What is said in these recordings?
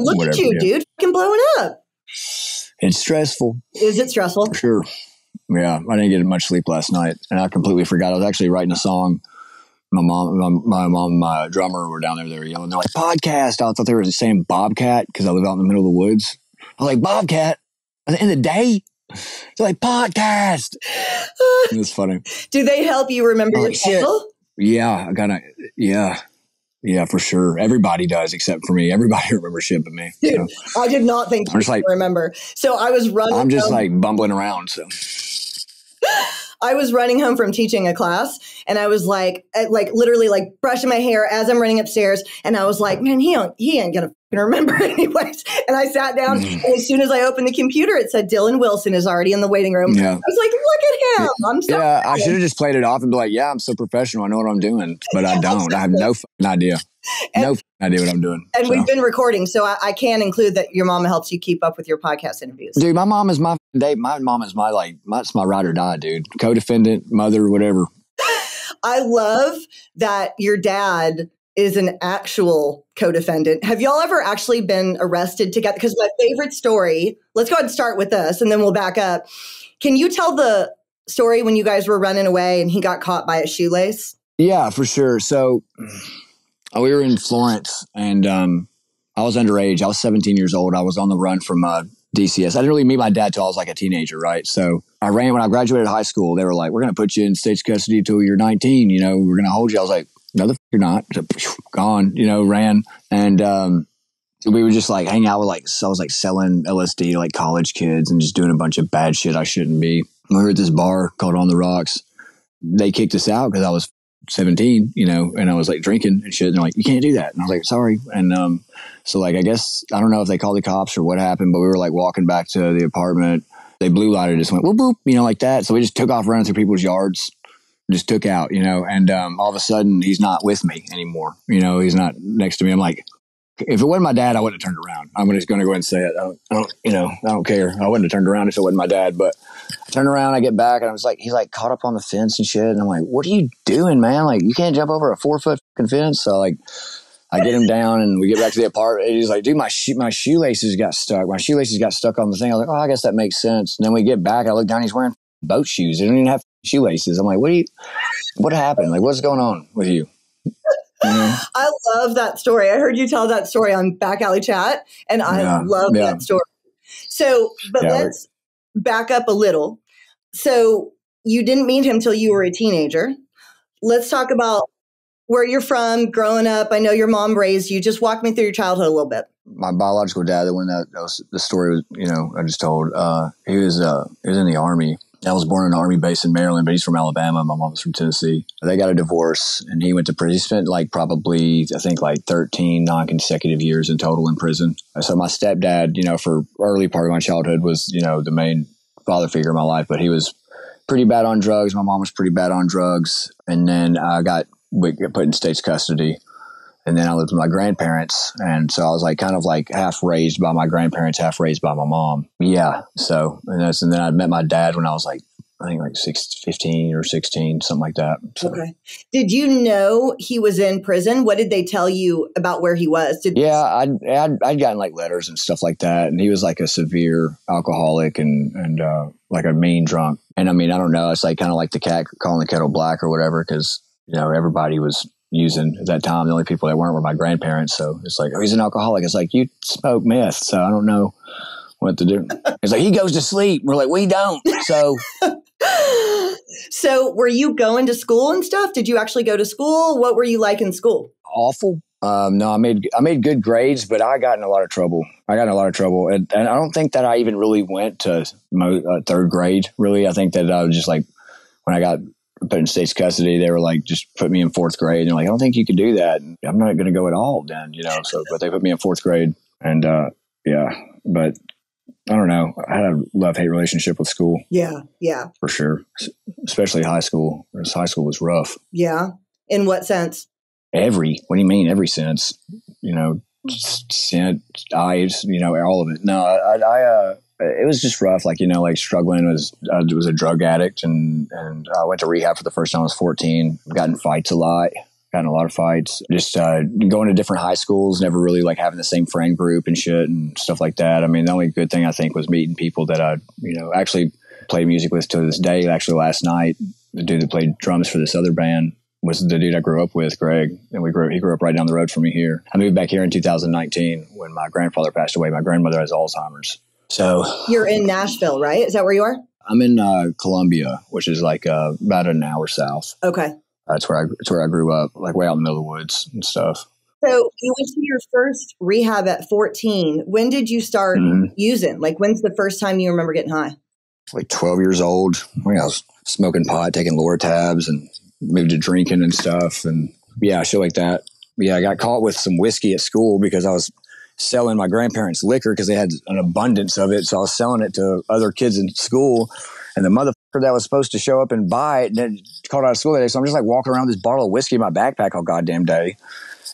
Look Whatever, at you, yeah. dude, fucking blowing up. It's stressful. Is it stressful? For sure. Yeah, I didn't get much sleep last night, and I completely forgot. I was actually writing a song. My mom, my, my mom, my drummer were down there. They were yelling. They're like podcast. I thought they were saying bobcat because I live out in the middle of the woods. I was like bobcat. At the end of the day, they're like podcast. It was funny. Do they help you remember Oh, your schedule? Yeah, I gotta. Yeah, yeah, for sure. Everybody does except for me. Everybody remembers shit but me. Dude, I did not think I'm just like- remember. So I was running. I'm just home- like bumbling around. So I was running home from teaching a class, and I was like, uh, like literally like brushing my hair as I'm running upstairs, and I was like, man, he he ain't gonna remember anyways. And I sat down, Mhm. and as soon as I opened the computer, it said Dylan Wilson is already in the waiting room. yeah. I was like, look at him. I'm so Yeah, I should have just played it off and be like, "Yeah, I'm so professional. I know what I'm doing," but I don't. I have no idea. No fucking idea what I'm doing. And So. we've been recording, so I, I can include that your mama helps you keep up with your podcast interviews. dude, my mom is my date. My mom is my like, my, it's my ride or die, dude. Co-defendant, mother, whatever. I love that your dad is an actual co-defendant. Have y'all ever actually been arrested together? Because my favorite story, let's go ahead and start with this and then we'll back up. Can you tell the story when you guys were running away and he got caught by a shoelace? Yeah, for sure. So uh, we were in Florence, and um, I was underage. I was 17 years old. I was on the run from uh, DCS. I didn't really meet my dad till I was like a teenager, right? So I ran when I graduated high school. They were like, "We're going to put you in state's custody till you're 19. You know, we're going to hold you." I was like, "No, the you're not." Gone. You know, ran and. um we would just like hang out with like so I was like selling LSD to like college kids and just doing a bunch of bad shit I shouldn't be. We were at this bar called On the Rocks. They kicked us out because I was 17, you know, and I was like drinking and shit. And they're like, you can't do that. And I was like, sorry. And, um, so like, I guess, I don't know if they called the cops or what happened, but we were like walking back to the apartment. They blue lighted us, went whoop, whoop, you know, like that. So we just took off running through people's yards, just took out, you know, and, um, all of a sudden he's not with me anymore. You know, he's not next to me. I'm like, if it wasn't my dad, I wouldn't have turned around. I'm just going to go ahead and say it. I don't, you know, I don't care. I wouldn't have turned around if it wasn't my dad, but I turn around, I get back, and I was like, he's like caught up on the fence and shit. And I'm like, what are you doing, man? Like, you can't jump over a four foot fence. So like, I get him down, and we get back to the apartment. He's like, dude, my my shoelaces got stuck. My shoelaces got stuck on the thing. I was like, oh, I guess that makes sense. And then we get back, I look down, he's wearing boat shoes. He don't even have shoelaces. I'm like, what do you, what happened? Like, what's going on with you? Know? I love that story. I heard you tell that story on Back Alley Chat, and I Yeah, love yeah. that story. So, but Yeah, let's back up a little. So, you didn't meet him till you were a teenager. Let's talk about where you're from, growing up. I know your mom raised you. Just walk me through your childhood a little bit. my biological dad, the one that, that was the story was, you know, I just told, uh, he was, uh, he was in the army. I was born in an army base in Maryland, but he's from Alabama. My mom was from Tennessee. They got a divorce and he went to prison. He spent like probably, I think like 13 non-consecutive years in total in prison. So my stepdad, you know, for early part of my childhood was, you know, the main father figure in my life, but he was pretty bad on drugs. My mom was pretty bad on drugs. And then I got put in state's custody and then I lived with my grandparents, and so I was like kind of like half raised by my grandparents, half raised by my mom. Yeah. So and that's and then I met my dad when I was like I think like six, 15 or sixteen, something like that. So, Okay. Did you know he was in prison? What did they tell you about where he was? Did Yeah, I'd, I'd I'd gotten like letters and stuff like that, and he was like a severe alcoholic and and uh, like a mean drunk. And I mean, I don't know, it's like kind of like the cat calling the kettle black or whatever, because you know everybody was using at that time. The only people that weren't were my grandparents. So it's like, oh, he's an alcoholic. It's like you smoke meth, so I don't know what to do. It's like he goes to sleep. We're like, we don't. So so were you going to school and stuff? Did you actually go to school? What were you like in school? awful. Um, no, I made I made good grades, but I got in a lot of trouble. I got in a lot of trouble, and, and I don't think that I even really went to mo- uh, third grade. Really, I think that I was just like when I got put in state's custody, they were like just put me in fourth grade, and they're like, I don't think you can do that. And I'm not going to go at all, then you know. So, but they put me in fourth grade, and uh, yeah, but I don't know. I had a love hate relationship with school Yeah, yeah, for sure, especially high school. High school was rough. yeah. In what sense? every what do you mean every sense you know scent eyes you know all of it no i, I uh it was just rough like you know like struggling was i was a drug addict and and i went to rehab for the first time i was 14 got in fights a lot got in a lot of fights. Just uh, going to different high schools, never really like having the same friend group and shit and stuff like that. I mean, the only good thing I think was meeting people that I, you know, actually played music with to this day. Actually, last night, the dude that played drums for this other band was the dude I grew up with, Greg, and we grew. He grew up right down the road from me here. I moved back here in 2019 when my grandfather passed away. My grandmother has Alzheimer's. So you're in Nashville, right? Is that where you are? I'm in uh, Columbia, which is like uh, about an hour south. Okay. That's where I that's where I grew up, like way out in the middle of the woods and stuff. So you went to your first rehab at 14. When did you start mm-hmm. using? Like, when's the first time you remember getting high? Like 12 years old. I, mean, I was smoking pot, taking Lortabs, and moved to drinking and stuff. And yeah, shit like that. Yeah, I got caught with some whiskey at school because I was selling my grandparents liquor because they had an abundance of it. So I was selling it to other kids in school. And the motherfucker that was supposed to show up and buy it then called out of school that day. So I'm just like walking around with this bottle of whiskey in my backpack all goddamn day.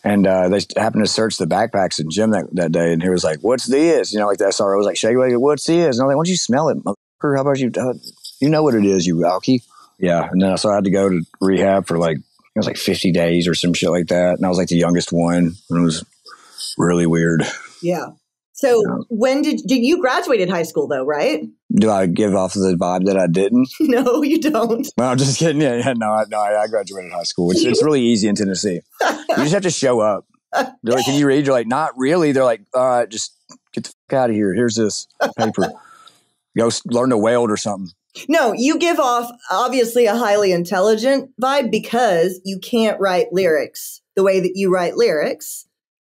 And uh, they happened to search the backpacks in gym that, that day. And he was like, What's this? You know, like that. So I was like, Shake, like, what's this? And I'm like, Why don't you smell it, motherfucker? How about you? Uh, you know what it is, you alky. Yeah. And then so I had to go to rehab for like, it was like 50 days or some shit like that. And I was like the youngest one. And it was really weird. Yeah. So yeah. when did did you graduated high school though, right? Do I give off the vibe that I didn't? no, you don't. No, I'm just kidding. Yeah, yeah no, I, no, I graduated high school. It's, it's really easy in Tennessee. you just have to show up. They're like, "Can you read?" You're like, "Not really." They're like, "All right, just get the fuck out of here. Here's this paper. Go learn to weld or something." No, you give off obviously a highly intelligent vibe because you can't write lyrics the way that you write lyrics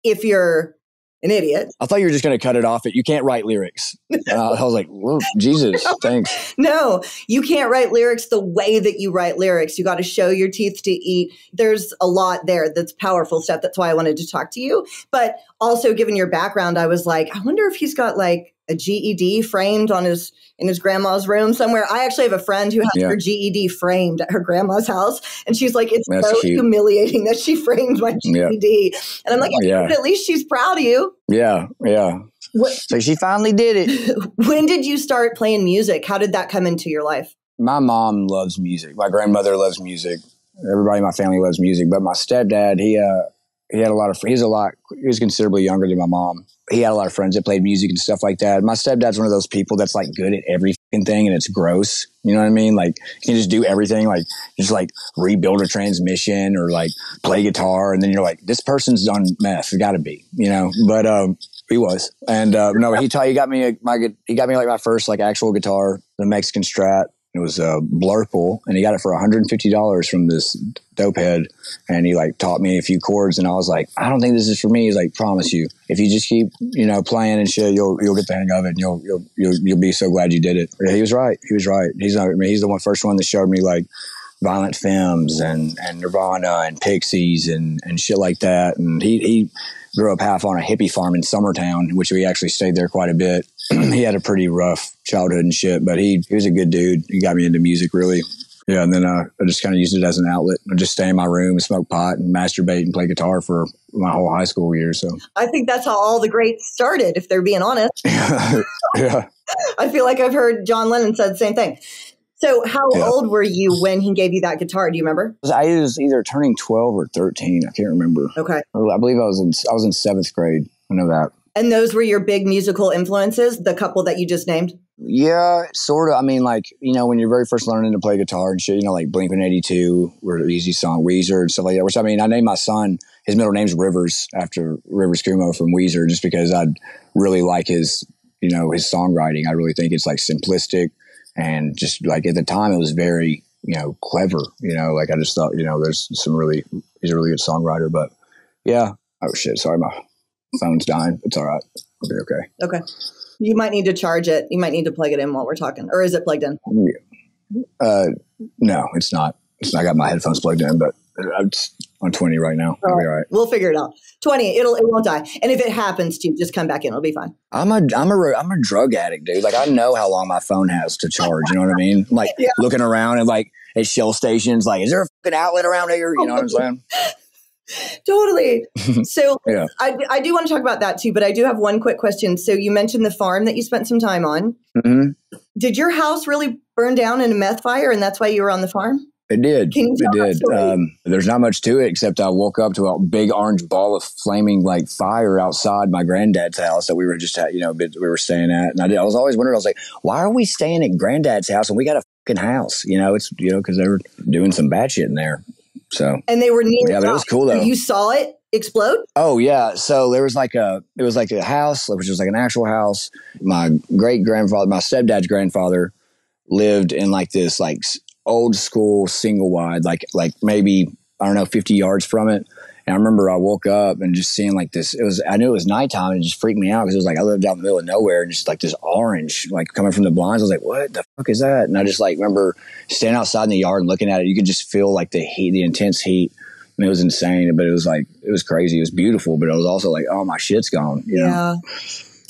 if you're an idiot. I thought you were just going to cut it off. It you can't write lyrics. Uh, I was like, Jesus, no. thanks. No, you can't write lyrics the way that you write lyrics. You got to show your teeth to eat. There's a lot there that's powerful stuff. That's why I wanted to talk to you. But also, given your background, I was like, I wonder if he's got like a GED framed on his in his grandma's room somewhere. I actually have a friend who has yeah. her GED framed at her grandma's house, and she's like, "It's That's so cute. humiliating that she framed my GED." Yeah. And I'm like, yeah. "At least she's proud of you." Yeah, yeah. What, so she finally did it. when did you start playing music? How did that come into your life? My mom loves music. My grandmother loves music. Everybody in my family loves music, but my stepdad, he uh, he had a lot of he's a lot he was considerably younger than my mom. He had a lot of friends that played music and stuff like that. My stepdad's one of those people that's like good at every thing and it's gross. You know what i mean? Like you can just do everything like just like rebuild a transmission or like play guitar and then you're like this person's done meth. It gotta be you know? But um he was. And uh no he taught he got me a, my he got me like my first like actual guitar the mexican strat it was a blurple and he got it for $150 from this dope head and he like taught me a few chords and I was like, I don't think this is for me. He's like, promise you, if you just keep, you know, playing and shit, you'll, you'll get the hang of it and you'll, you'll, you'll, you'll be so glad you did it. Yeah, he was right. He was right. He's I mean, he's the one first one that showed me like violent femmes and, and Nirvana and Pixies and, and shit like that. And he, he grew up half on a hippie farm in Summertown, which we actually stayed there quite a bit. he had a pretty rough childhood and shit, but he, he was a good dude. He got me into music really. Yeah, and then uh, I just kind of used it as an outlet. I just stay in my room and smoke pot and masturbate and play guitar for my whole high school year. So I think that's how all the greats started, if they're being honest. yeah. I feel like I've heard John Lennon said the same thing. So, how yeah. old were you when he gave you that guitar? Do you remember? I was either turning twelve or thirteen. I can't remember. Okay. I believe I was in I was in seventh grade. I know that. And those were your big musical influences, the couple that you just named? Yeah, sort of. I mean, like, you know, when you're very first learning to play guitar and shit, you know, like Blink 182 or Easy Song, Weezer and stuff like that, which I mean, I named my son, his middle name's Rivers after Rivers Cuomo from Weezer, just because I'd really like his, you know, his songwriting. I really think it's like simplistic and just like at the time it was very, you know, clever, you know, like I just thought, you know, there's some really, he's a really good songwriter, but yeah. Oh shit. Sorry. My, phone's dying. It's all right. I'll be okay. Okay. You might need to charge it. You might need to plug it in while we're talking, or is it plugged in? Uh, no, it's not. It's not. I got my headphones plugged in, but I'm on 20 right now. All right. all right. We'll figure it out. 20, it'll, it won't die. And if it happens to, you, just come back in. It'll be fine. I'm a, I'm a, I'm a drug addict, dude. Like I know how long my phone has to charge. You know what I mean? like yeah. looking around and like at Shell stations, like, is there a fucking outlet around here? You know what I'm saying? totally. So yeah. I, I do want to talk about that too, but I do have one quick question. So you mentioned the farm that you spent some time on. Mm-hmm. Did your house really burn down in a meth fire and that's why you were on the farm? It did. It did. Um, there's not much to it except I woke up to a big orange ball of flaming like fire outside my granddad's house that we were just at, you know, we were staying at. And I, did, I was always wondering, I was like, why are we staying at granddad's house and we got a fucking house? You know, it's, you know, because they were doing some bad shit in there. So, And they were near. Yeah, but it was cool, though. You saw it explode. oh yeah. So there was like a, it was like a house, which was like an actual house. My great grandfather, my stepdad's grandfather lived in like this like old school single wide, like like maybe I don't know, fifty yards from it. And I remember I woke up and just seeing like this. It was I knew it was nighttime and it just freaked me out because it was like I lived out in the middle of nowhere and just like this orange like coming from the blinds. I was like, what the fuck is that? And I just like remember standing outside in the yard and looking at it. You could just feel like the heat, the intense heat. And it was insane, but it was like it was crazy. It was beautiful, but it was also like, oh my shit's gone. You know?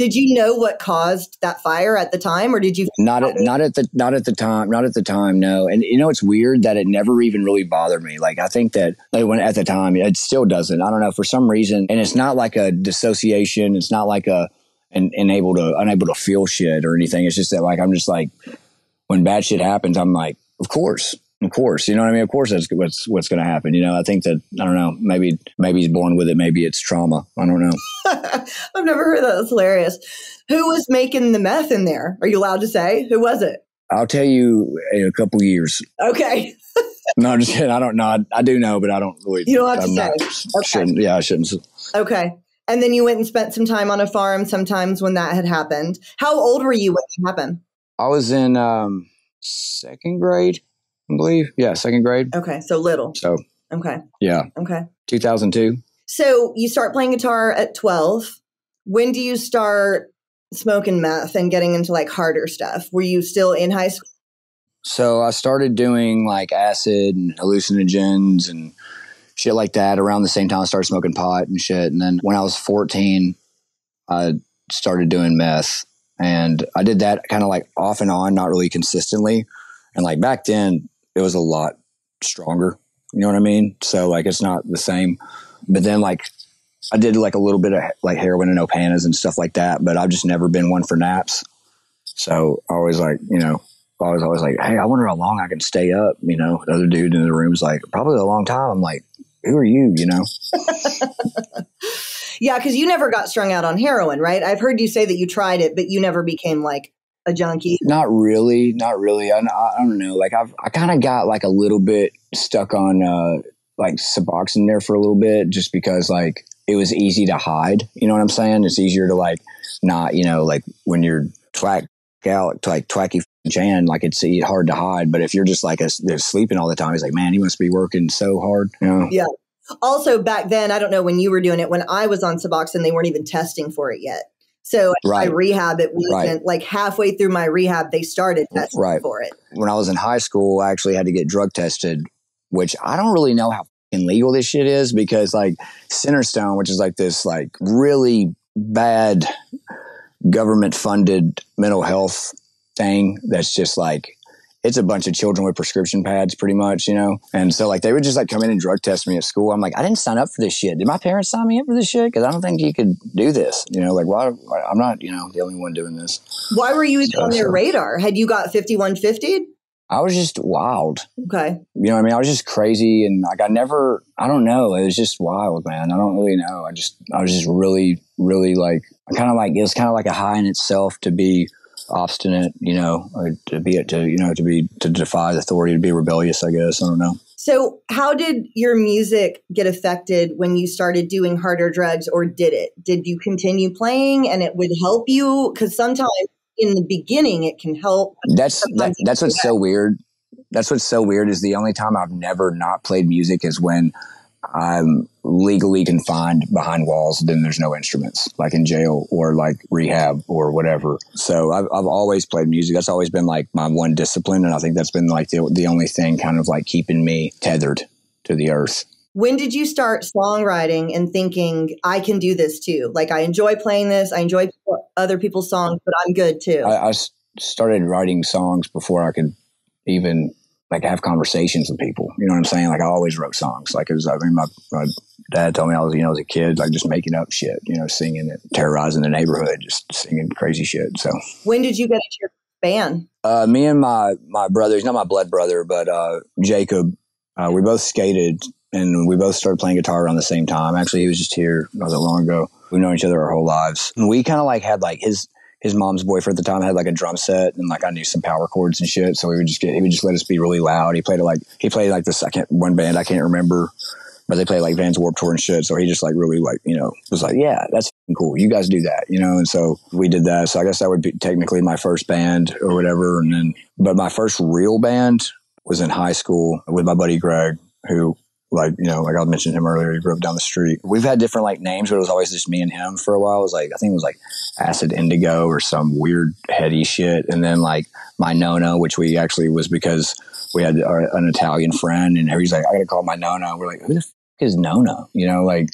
Did you know what caused that fire at the time, or did you? Not at not at the not at the time not at the time no. And you know it's weird that it never even really bothered me. Like I think that like when at the time it still doesn't. I don't know for some reason and it's not like a dissociation it's not like a and, and able to unable to feel shit or anything. It's just that like I'm just like when bad shit happens I'm like of course of course. You know what I mean? Of course that's what's what's going to happen. You know I think that I don't know maybe maybe he's born with it maybe it's trauma. I don't know I've never heard that. That's hilarious. Who was making the meth in there? Are you allowed to say who was it? I'll tell you in a couple years Okay. No, I'm just kidding. I don't know. I, I do know, but I don't really. You don't have to I'm not- say. Okay. Shouldn't. Yeah, I shouldn't. Okay. And then you went and spent some time on a farm sometimes when that had happened. How old were you when it happened? I was in um, second grade, I believe. Yeah, second grade. Okay. So little. So Okay. yeah, Okay. 2002. So you start playing guitar at 12. When do you start smoking meth and getting into like harder stuff? Were you still in high school? So I started doing like acid and hallucinogens and shit like that around the same time I started smoking pot and shit. And then when I was 14, I started doing meth. And I did that kind of like off and on, not really consistently. And like back then, it was a lot stronger. You know what I mean? So like it's not the same. But then like I did like a little bit of like heroin and opanas and stuff like that. But I've just never been one for naps. So I always like, you know, I was always like, hey, I wonder how long I can stay up. You know, the other dude in the room's like, probably a long time. I'm like, who are you? You know? Yeah, because you never got strung out on heroin, right? I've heard you say that you tried it, but you never became like a junkie. Not really, not really. I, I don't know. Like I've, I kind of got like a little bit stuck on uh like Suboxone there for a little bit, just because like it was easy to hide. You know what I'm saying? It's easier to like not, you know, like when you're twack out like twacky Jan, like it's hard to hide. But if you're just like a, they're sleeping all the time, he's like, man, he must be working so hard. You know? Also, back then, I don't know when you were doing it. When I was on Suboxone, they weren't even testing for it yet. So Right. my rehab, it wasn't like halfway through my rehab, they started testing Right. for it. when I was in high school, I actually had to get drug tested, which I don't really know how fucking legal this shit is because like Centerstone, which is like this like really bad government funded mental health thing that's just like it's a bunch of children with prescription pads pretty much, you know? And so like they would just like come in and drug test me at school. I'm like, I didn't sign up for this shit. Did my parents sign me up for this shit? Cause I don't think you could do this. You know, like why I'm not, you know, the only one doing this. Why were you So- on their so- radar? Had you got 5150? I was just wild. Okay. you know what I mean? I was just crazy and like I never I don't know. It was just wild, man. I don't really know. I just I was just really, really like I kinda like it was kinda like a high in itself to be obstinate, you know, or to be it to you know, to be to defy the authority, to be rebellious, I guess. I don't know. So, how did your music get affected when you started doing harder drugs, or did it? Did you continue playing and it would help you? Because sometimes in the beginning it can help. That's that, that's what's so weird. That's what's so weird is the only time I've never not played music is when I'm legally confined behind walls. Then there's no instruments, like in jail or like rehab or whatever. So I've, I've always played music. That's always been like my one discipline, and I think that's been like the the only thing kind of like keeping me tethered to the earth. When did you start songwriting and thinking, I can do this too? Like, I enjoy playing this, I enjoy other people's songs, but I'm good too. I started writing songs before I could even like have conversations with people. You know what I'm saying? Like I always wrote songs. Like it was, I mean, my, my dad told me I was, you know, as a kid, like just making up shit, you know, singing it, terrorizing the neighborhood, just singing crazy shit. So when did you get into your band? Uh, me and my my brother, he's not my blood brother, but uh, Jacob, uh, we both skated and we both started playing guitar around the same time. Actually, he was just here not that long ago. We've known each other our whole lives. And we kind of like had like his his mom's boyfriend at the time had like a drum set and like I knew some power chords and shit. So we would just get he would just let us be really loud. He played like he played like the second one band I can't remember, but they played like Vans Warped Tour and shit. So he just like really like you know was like yeah that's cool. You guys do that you know. And so we did that. So I guess that would be technically my first band or whatever. And then but my first real band was in high school with my buddy Greg who like you know, like I mentioned him earlier, he grew up down the street. We've had different like names, but it was always just me and him for a while. It was like I think it was like Acid Indigo or some weird heady shit, and then like my Nona, which we actually was because we had our, an Italian friend, and he's like, I gotta call my Nona. We're like, who the f- is Nona? You know, like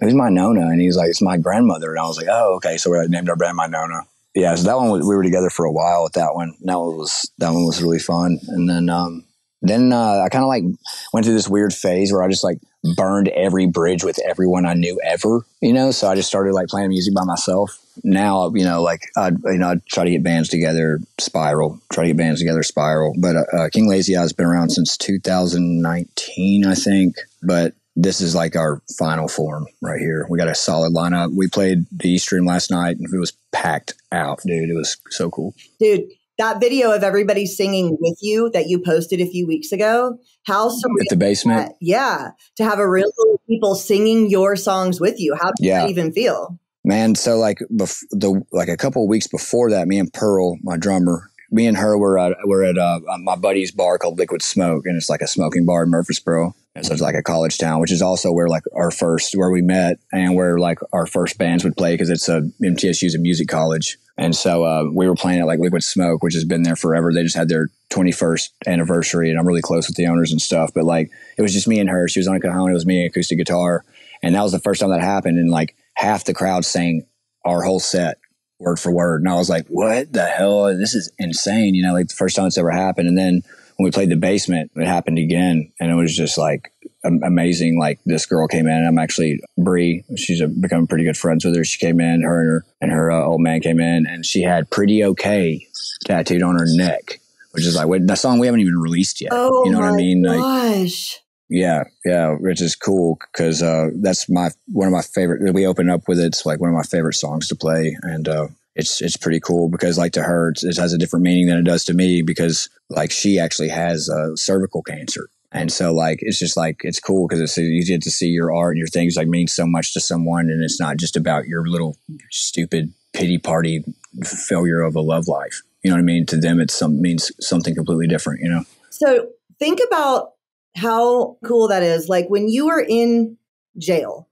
who's my Nona? And he's like, it's my grandmother, and I was like, oh okay, so we named our band my Nona. Yeah, so that one we were together for a while with that one. That one was that one was really fun, and then um, then uh, I kind of like went through this weird phase where I just like burned every bridge with everyone I knew ever, you know. So I just started like playing music by myself. Now, you know, like I, you know, I try to get bands together, Spiral, try to get bands together, Spiral. But uh, uh, King Lazy Eye has been around since 2019, I think. But this is like our final form right here. We got a solid lineup. We played the East Stream last night, and it was packed out, dude. It was so cool, dude that video of everybody singing with you that you posted a few weeks ago, how surreal at the basement, yeah, to have a real people singing your songs with you. How did yeah. that even feel? Man, so like bef- the like a couple of weeks before that, me and Pearl, my drummer, me and her were at were at uh, my buddy's bar called Liquid Smoke, and it's like a smoking bar in Murfreesboro. And so it's like a college town, which is also where like our first where we met and where like our first bands would play because it's a MTSU's a music college. And so uh, we were playing at like Liquid Smoke, which has been there forever. They just had their 21st anniversary, and I'm really close with the owners and stuff. But like, it was just me and her. She was on a cajon, it was me, acoustic guitar, and that was the first time that happened. And like half the crowd sang our whole set word for word, and I was like, "What the hell? This is insane!" You know, like the first time it's ever happened. And then when we played the basement, it happened again, and it was just like amazing. Like this girl came in. I'm actually Bree. She's a, become pretty good friends with her. She came in. Her and her and her uh, old man came in, and she had "Pretty Okay" tattooed on her neck, which is like wait, that song we haven't even released yet. Oh you know what I mean? Like, gosh. Yeah, yeah, which is cool because uh, that's my one of my favorite. We open up with it. It's like one of my favorite songs to play, and uh, it's it's pretty cool because like to her it has a different meaning than it does to me because like she actually has uh, cervical cancer and so like it's just like it's cool because it's you get to see your art and your things like mean so much to someone and it's not just about your little stupid pity party failure of a love life you know what i mean to them it's some means something completely different you know so think about how cool that is. Like when you were in jail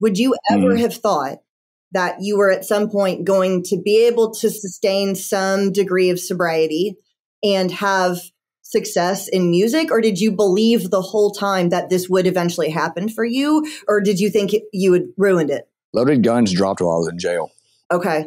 would you ever mm. have thought that you were at some point going to be able to sustain some degree of sobriety and have success in music? Or did you believe the whole time that this would eventually happen for you? Or did you think you had ruined it? Loaded guns dropped while i was in jail. Okay.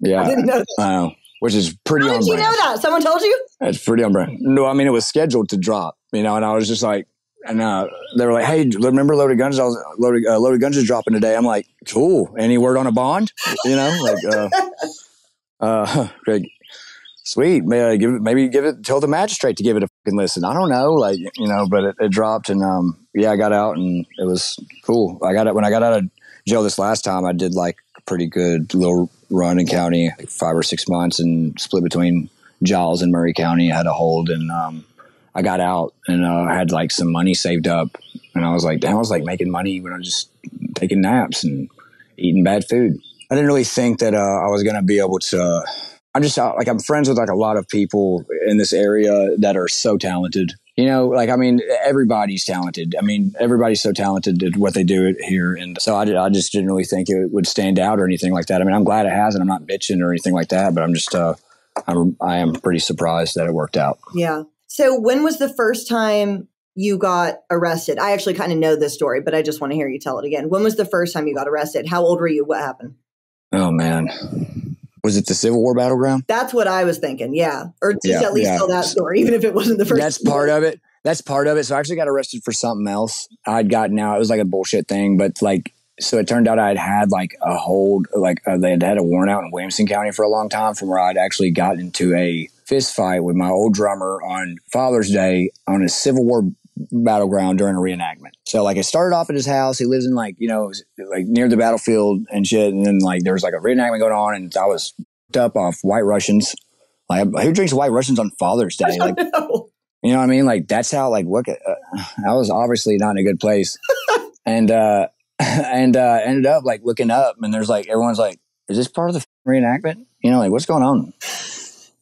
Yeah. i didn't know that. Know, which is pretty How did you know that? Someone told you? It's pretty on brand. No i mean it was scheduled to drop you know and i was just like and uh, they were like, "Hey, remember loaded guns? I was loaded, uh, loaded guns is dropping today." I'm like, "Cool. Any word on a bond? You know, like, uh, uh, Greg, sweet. Maybe give it, maybe give it, tell the magistrate to give it a fucking listen. I don't know, like, you know, but it, it dropped, and um, yeah, I got out, and it was cool. I got it when I got out of jail this last time. I did like a pretty good little run in county, like five or six months, and split between Giles and Maury County. I had a hold, and um, I got out and uh, I had like some money saved up, and I was like, damn, I was like making money when I was just taking naps and eating bad food. I didn't really think that uh, I was going to be able to. I'm just uh, like I'm friends with like a lot of people in this area that are so talented. You know, like I mean, everybody's talented. I mean, everybody's so talented at what they do here, and so I, did, I just didn't really think it would stand out or anything like that. I mean, I'm glad it has, and I'm not bitching or anything like that. But I'm just, uh, I'm, I am pretty surprised that it worked out. Yeah, so, when was the first time you got arrested? I actually kind of know this story, but I just want to hear you tell it again. When was the first time you got arrested? How old were you? What happened? Oh, man. Was it the Civil War battleground? That's what I was thinking. Yeah. Or just yeah, at least yeah. tell that story, even if it wasn't the first. That's part of it. That's part of it. So I actually got arrested for something else. I'd gotten out. It was like a bullshit thing, but like so it turned out I had had like a hold, like uh, they had had a warrant out in Williamson County for a long time from where I'd actually got into a fist fight with my old drummer on Father's Day on a Civil War battleground during a reenactment. So like it started off at his house. He lives in like, you know, like near the battlefield and shit. And then like there was like a reenactment going on and I was up off white Russians. Like who drinks white Russians on Father's Day? Like, know. you know what I mean? Like that's how like look at, uh, I was obviously not in a good place. and, uh, and, uh, ended up like looking up and there's like, everyone's like, is this part of the reenactment? You know, like what's going on?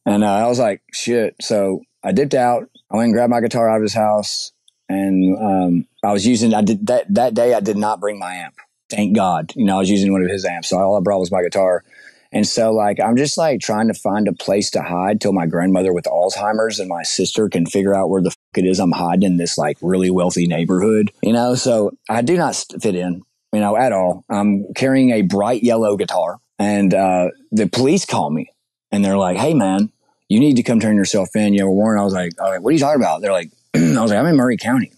And, uh, I was like, shit. So I dipped out. I went and grabbed my guitar out of his house and um, I was using. I did that that day. I did not bring my amp. Thank God. You know, I was using one of his amps, so all I brought was my guitar. And so, like, I'm just like trying to find a place to hide till my grandmother with Alzheimer's and my sister can figure out where the fuck it is I'm hiding in this like really wealthy neighborhood. You know, so I do not fit in. You know, at all. I'm carrying a bright yellow guitar, and uh, the police call me, and they're like, "Hey, man." You need to come turn yourself in. You have a warrant. I was like, "All right, what are you talking about?" They're like, I was like, I'm in Maury County.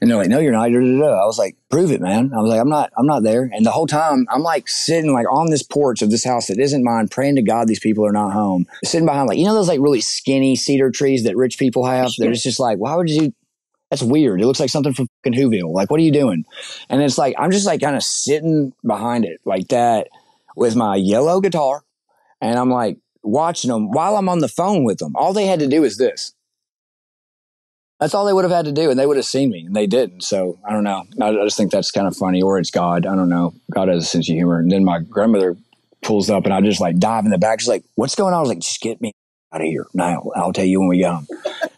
And they're like, no, you're not. I was like, prove it, man. I was like, I'm not, I'm not there. And the whole time I'm like sitting like on this porch of this house that isn't mine, praying to God these people are not home. Sitting behind like, you know, those like really skinny cedar trees that rich people have. They're just like, why would you? That's weird. It looks like something from fucking Whoville. Like, what are you doing? And it's like, I'm just like kind of sitting behind it like that with my yellow guitar. And I'm like watching them while I'm on the phone with them. All they had to do is this that's all they would have had to do, and they would have seen me, and they didn't. So I don't know. I, I just think that's kind of funny, or it's God. I don't know. God has a sense of humor. And then my grandmother pulls up, and I just like dive in the back. She's like, "What's going on?" I was like, "Just get me out of here now. I'll tell you when we get home."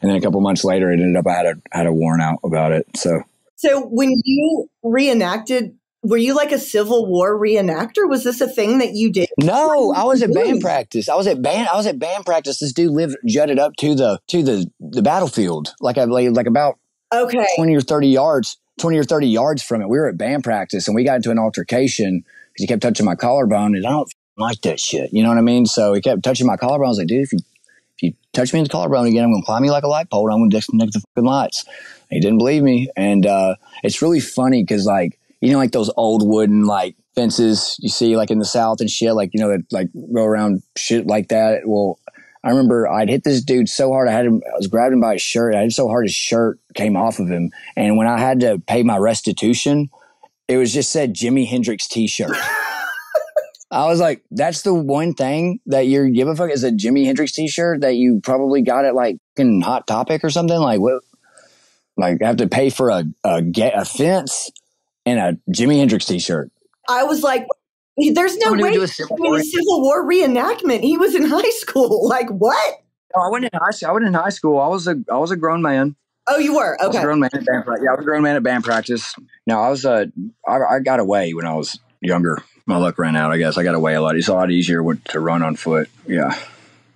And then a couple months later, it ended up I had a had a warrant out about it. So. So when you reenacted were you like a Civil War reenactor? Was this a thing that you did? No, I was at band practice. I was at band. I was at band practice. This dude lived jutted up to the to the the battlefield, like I like, like about okay twenty or thirty yards, twenty or thirty yards from it. We were at band practice, and we got into an altercation because he kept touching my collarbone, and I don't like that shit. You know what I mean? So he kept touching my collarbone. I was like, dude, if you if you touch me in the collarbone again, I'm going to climb you like a light pole. and I'm going to disconnect the fucking lights. And he didn't believe me, and uh, it's really funny because like you know, like those old wooden like fences you see like in the South and shit, like, you know, that like go around shit like that. Well, I remember I'd hit this dude so hard. I had him, I was grabbing him by his shirt. I hit him so hard his shirt came off of him. And when I had to pay my restitution, it was just said Jimi Hendrix t shirt. I was like, that's the one thing that you're give a fuck is a Jimi Hendrix t shirt that you probably got at like in Hot Topic or something. Like, what? Like, I have to pay for a, a, get, a fence and a Jimi Hendrix t-shirt. I was like, there's no way. a Civil, War. Civil War reenactment. He was in high school. Like what? No, I wasn't in high school. I wasn't in high school. I was a I was a grown man. Oh, you were okay. I was a grown man at band practice. Yeah, I was a grown man at band practice. No, I was uh, I, I got away when I was younger. My luck ran out. I guess I got away a lot. It's a lot easier to run on foot. Yeah,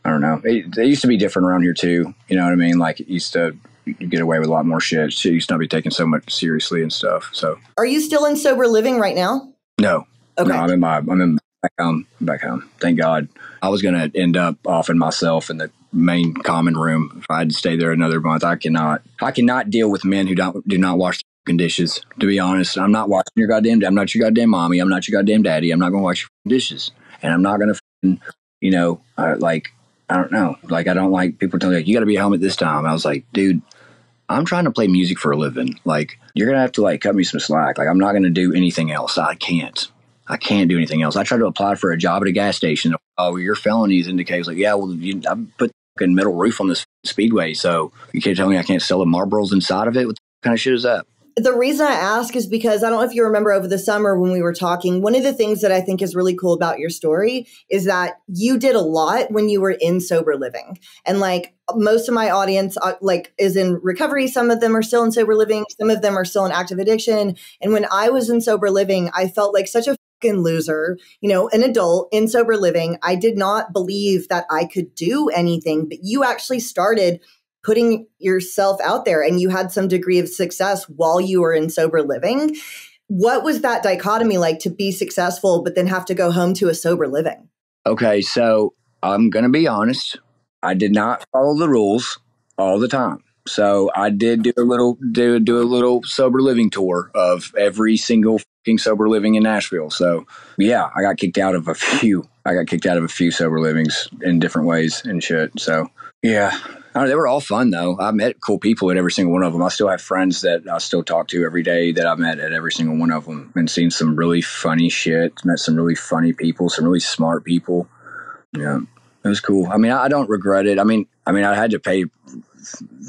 I don't know. It, it used to be different around here too. You know what I mean? Like it used to you get away with a lot more shit. She used to not be taken so much seriously and stuff. So, are you still in sober living right now? No, okay. no, I'm in my, I'm in back home, back home. Thank God. I was going to end up offing myself in the main common room if I had to stay there another month. I cannot, I cannot deal with men who don't do not wash dishes. To be honest, I'm not washing your goddamn. I'm not your goddamn mommy. I'm not your goddamn daddy. I'm not to wash your dishes, and I'm not to, you know, uh, like I don't know. Like I don't like people telling me like, you got to be home at this time. I was like, dude, I'm trying to play music for a living. Like, you're to have to like cut me some slack. Like, I'm not to do anything else. I can't. I can't do anything else. I tried to apply for a job at a gas station. Oh, your felonies indicate like, yeah, well, you, I put a metal roof on this speedway, so you can't tell me I can't sell the Marlboros inside of it. What kind of shit is that? The reason I ask is because I don't know if you remember over the summer when we were talking, one of the things that I think is really cool about your story is that you did a lot when you were in sober living. And like most of my audience uh, like is in recovery, some of them are still in sober living, some of them are still in active addiction. And when I was in sober living, I felt like such a fucking loser, you know, an adult in sober living. I did not believe that I could do anything, but you actually started putting yourself out there and you had some degree of success while you were in sober living. What was that dichotomy like to be successful, but then have to go home to a sober living? Okay, so I'm going to be honest. I did not follow the rules all the time. So I did do a little do do a little sober living tour of every single sober living in Nashville. So yeah, I got kicked out of a few. I got kicked out of a few sober livings in different ways and shit. So yeah, know, they were all fun though. I met cool people at every single one of them. I still have friends that I still talk to every day that I've met at every single one of them and seen some really funny shit. Met some really funny people, some really smart people. Yeah, it was cool. I mean, I, I don't regret it. I mean, I mean, I had to pay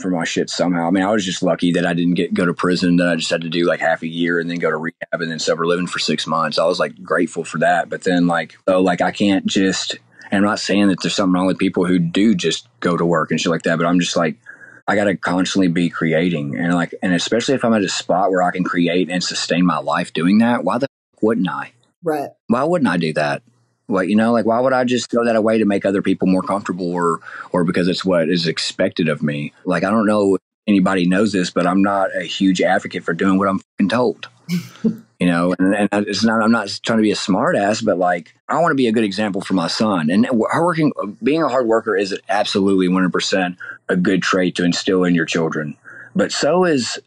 for my shit somehow. I mean, I was just lucky that I didn't get go to prison. That I just had to do like half a year and then go to rehab and then sober living for six months. I was like grateful for that. But then like, oh, like I can't just and I'm not saying that there's something wrong with people who do just go to work and shit like that, but I'm just like, I got to constantly be creating. And like, and especially if I'm at a spot where I can create and sustain my life doing that, why the fuck wouldn't I? Right. Why wouldn't I do that? What, you know, like, why would I just throw that away to make other people more comfortable or, or because it's what is expected of me? Like, I don't know if anybody knows this, but I'm not a huge advocate for doing what I'm told. You know, and, and it's not, I'm not trying to be a smartass, but like, I want to be a good example for my son. And working, being a hard worker is absolutely 100% a good trait to instill in your children. But so is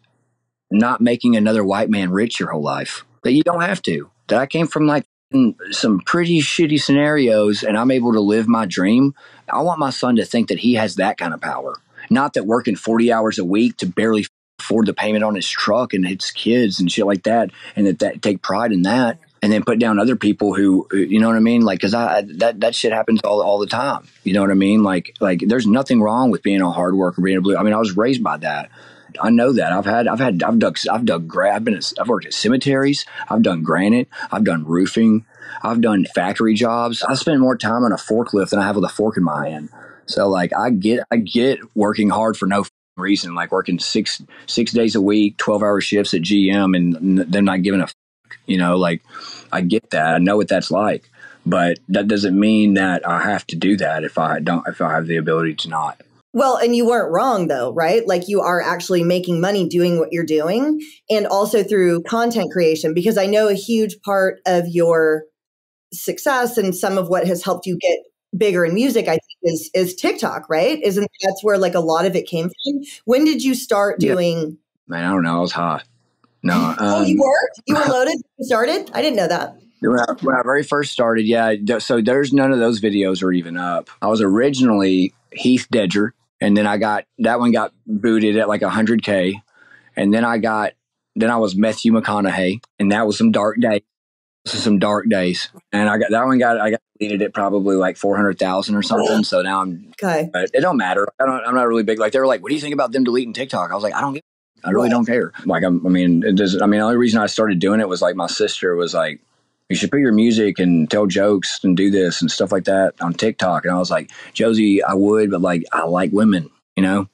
not making another white man rich your whole life. That you don't have to. That I came from like some pretty shitty scenarios and I'm able to live my dream. I want my son to think that he has that kind of power. Not that working 40 hours a week to barely afford the payment on his truck and his kids and shit like that, and that, that take pride in that, and then put down other people who, you know what I mean? Like, cause I, that, that shit happens all, all the time. You know what I mean? Like, like there's nothing wrong with being a hard worker, being a blue. I mean, I was raised by that. I know that I've had, I've had, I've dug, I've dug, gra- I've been, I've worked at cemeteries. I've done granite. I've done roofing. I've done factory jobs. I spend more time on a forklift than I have with a fork in my hand. So like, I get, I get working hard for no reason, like working six six days a week, twelve hour shifts at GM, and them not giving a, f- you know, like I get that, I know what that's like, but that doesn't mean that I have to do that if I don't, if I have the ability to not. Well, and you weren't wrong though, right? Like you are actually making money doing what you're doing, and also through content creation, because I know a huge part of your success and some of what has helped you get bigger in music, I think, is is TikTok, right? Isn't that's where like a lot of it came from? When did you start doing? Yeah. Man, I don't know. I was hot. No. Um, oh, you were? You were loaded? You started? I didn't know that. When I, when I very first started, yeah. So there's none of those videos are even up. I was originally Heath Ledger, and then I got that one got booted at like 100k, and then I got then I was Matthew McConaughey, and that was some dark days. Some dark days, and I got that one. Got I got deleted it probably like four hundred thousand or something. So now I'm okay. But it don't matter. I don't. I'm not really big. Like they were like, "What do you think about them deleting TikTok?" I was like, "I don't give. I really don't care." Like I'm, I mean, it does. I mean, the only reason I started doing it was like my sister was like, "You should put your music and tell jokes and do this and stuff like that on TikTok." And I was like, "Josie, I would, but like I like women, you know."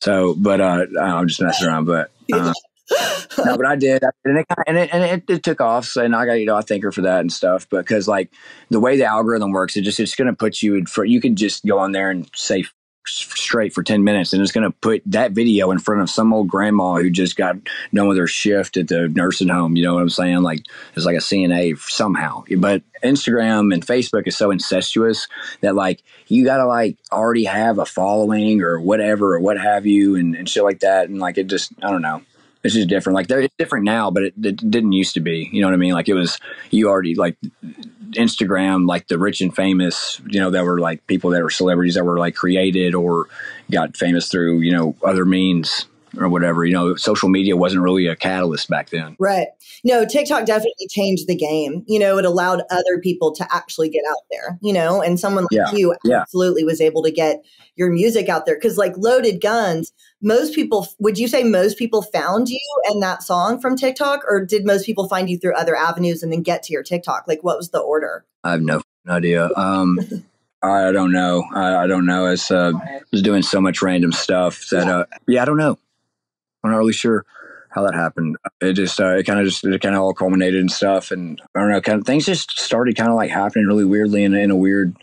So, but uh, I'm just messing around. But uh, no, but I did, and it and it, and it, it took off. So, and I got you know I thank her for that and stuff. Because like the way the algorithm works, it just it's going to put you in front. you could just go on there and say straight for 10 minutes and it's going to put that video in front of some old grandma who just got done with her shift at the nursing home you know what i'm saying like it's like a cna somehow but instagram and facebook is so incestuous that like you gotta like already have a following or whatever or what have you and, and shit like that and like it just i don't know it's just different. Like it's different now, but it, it, didn't used to be. You know what I mean? Like it was you already like Instagram, like the rich and famous. You know, that were like people that were celebrities that were like created or got famous through you know other means or whatever. You know, social media wasn't really a catalyst back then. Right. No, TikTok definitely changed the game. You know, it allowed other people to actually get out there, you know, and someone like yeah. you yeah. absolutely was able to get your music out there. Cause like Loaded Guns, most people, would you say most people found you and that song from TikTok, or did most people find you through other avenues and then get to your TikTok? Like, what was the order? I have no idea. Um, I don't know. I, I don't know. It's uh, was doing so much random stuff that uh, yeah, I don't know. I'm not really sure how that happened. It just uh, it kind of just it kind of all culminated and stuff, and I don't know, kind of things just started kind of like happening really weirdly in, in a weird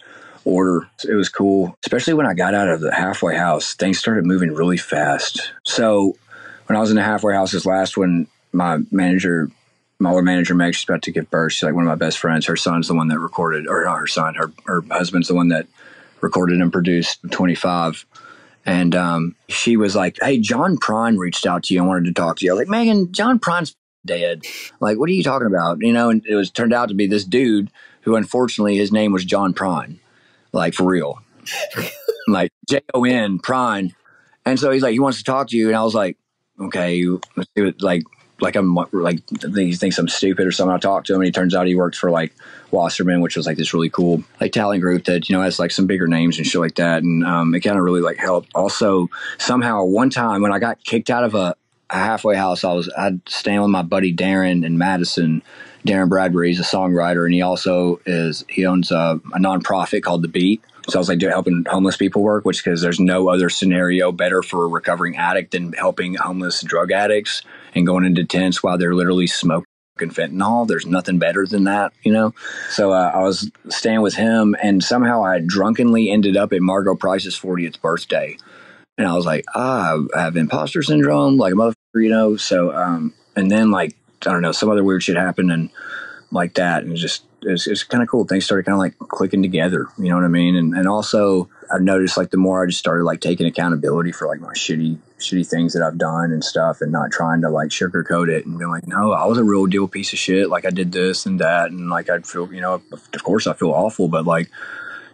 order. It was cool, especially when I got out of the halfway house. Things started moving really fast. So when I was in the halfway house, this last one, my manager. My old manager Meg, she's about to give birth. She's like one of my best friends. Her son's the one that recorded, or not her son, her her husband's the one that recorded and produced 25 and um, she was like, "Hey, John Prine reached out to you I wanted to talk to you." I was like, "Megan, John Prine's dead. Like, what are you talking about? You know, and it was turned out to be this dude who, unfortunately, his name was John Prine, like for real, like J O N Prine. And so he's like, he wants to talk to you, and I was like, okay, let's do it. Like, like I'm like he thinks I'm stupid or something. I talk to him, and he turns out he works for like Wasserman, which was like this really cool like talent group that you know has like some bigger names and shit like that. And um, it kind of really like helped. Also, somehow one time when I got kicked out of a a halfway house. I was I'd staying with my buddy Darren and Madison. Darren Bradbury, he's a songwriter, and he also is he owns a, a nonprofit called The Beat. So I was like helping homeless people work, which because there's no other scenario better for a recovering addict than helping homeless drug addicts and going into tents while they're literally smoking fentanyl. There's nothing better than that, you know. So uh, I was staying with him, and somehow I drunkenly ended up at Margo Price's 40th birthday. And I was like, ah, I have imposter syndrome, like a motherfucker, you know? So, um, and then like, I don't know, some other weird shit happened and like that. And just, it's, kind of cool. Things started kind of like clicking together, you know what I mean? And, and also I've noticed like the more I just started like taking accountability for like my shitty, shitty things that I've done and stuff and not trying to like sugarcoat it and being like, no, I was a real deal piece of shit. Like I did this and that. And like, I'd feel, you know, of course I feel awful, but like,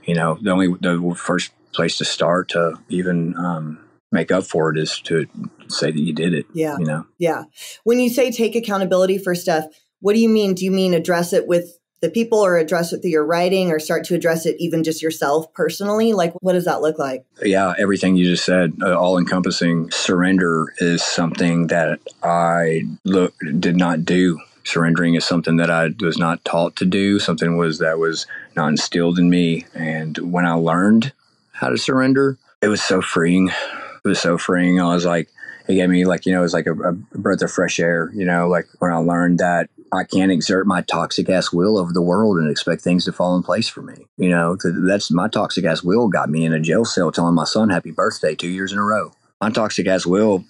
you know, the only, the first place to start to even um, make up for it is to say that you did it. Yeah. You know? Yeah. When you say take accountability for stuff, what do you mean? Do you mean address it with the people or address it through your writing or start to address it even just yourself personally? Like, what does that look like? Yeah, everything you just said, uh, all encompassing surrender is something that I look, did not do. Surrendering is something that I was not taught to do, something was that was not instilled in me. And when I learned how to surrender, it was so freeing. It was so freeing. I was like, it gave me like, you know, it was like a, a breath of fresh air, you know, like when I learned that I can't exert my toxic ass will over the world and expect things to fall in place for me. You know, that's my toxic ass will got me in a jail cell telling my son happy birthday two years in a row. My toxic ass will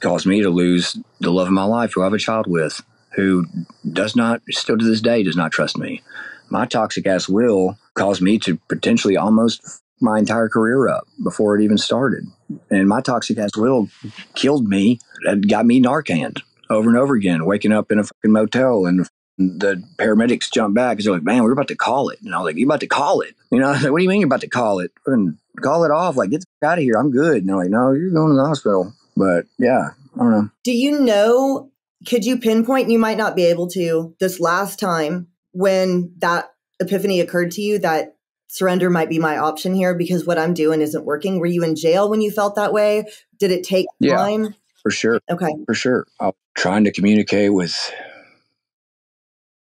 caused me to lose the love of my life who I have a child with who does not, still to this day, does not trust me. My toxic ass will caused me to potentially almost my entire career up before it even started. And my toxic ass will killed me. It got me Narcan over and over again, waking up in a fucking motel and the paramedics jump back because they're like, man, we're about to call it. And I was like, "You're about to call it? You know, I like, what do you mean you're about to call it? And call it off. Like, get out of here. I'm good. And they're like, no, you're going to the hospital. But yeah, I don't know. Do you know, could you pinpoint, you might not be able to, this last time when that epiphany occurred to you that surrender might be my option here because what I'm doing isn't working. Were you in jail when you felt that way? Did it take yeah, time? For sure. Okay. For sure. I'm trying to communicate with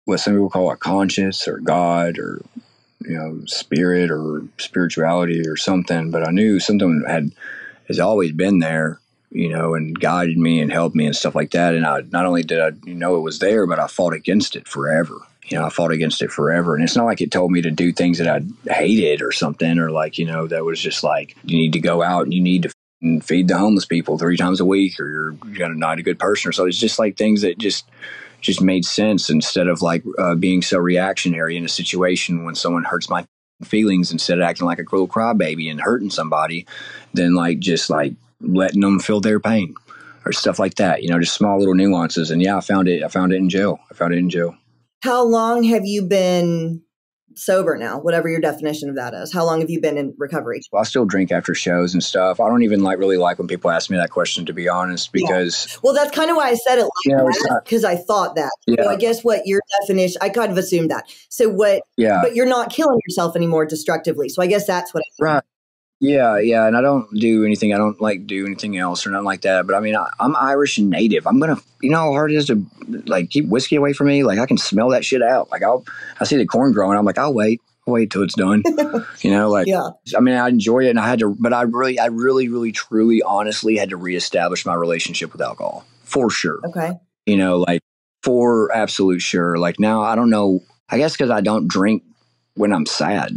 what some people call a conscience or God or you know spirit or spirituality or something, but I knew something had has always been there, you know, and guided me and helped me and stuff like that. And I not only did I know it was there, but I fought against it forever you know, I fought against it forever. And it's not like it told me to do things that I hated or something, or like, you know, that was just like, you need to go out and you need to feed the homeless people three times a week, or you're, you're not a good person. Or so it's just like things that just, just made sense instead of like uh, being so reactionary in a situation when someone hurts my feelings instead of acting like a cruel crybaby and hurting somebody, then like just like letting them feel their pain or stuff like that. You know, just small little nuances. And yeah, I found it. I found it in jail. I found it in jail. How long have you been sober now, whatever your definition of that is? How long have you been in recovery? Well, I still drink after shows and stuff. I don't even like really like when people ask me that question, to be honest, because. Yeah. Well, that's kind of why I said it like because I thought that. Yeah. So I guess what your definition, I kind of assumed that. So what, yeah. But you're not killing yourself anymore destructively. So I guess that's what I. Right. Yeah, yeah, and I don't do anything. I don't like do anything else or nothing like that. But I mean, I, am Irish and native. I'm gonna, you know, how hard it is to like keep whiskey away from me. Like I can smell that shit out. Like I'll, I see the corn growing. I'm like, I'll wait, I'll wait till it's done. you know, like, yeah. I mean, I enjoy it, and I had to, but I really, I really, really, truly, honestly, had to reestablish my relationship with alcohol for sure. Okay. You know, like for absolute sure. Like now, I don't know. I guess because I don't drink when I'm sad.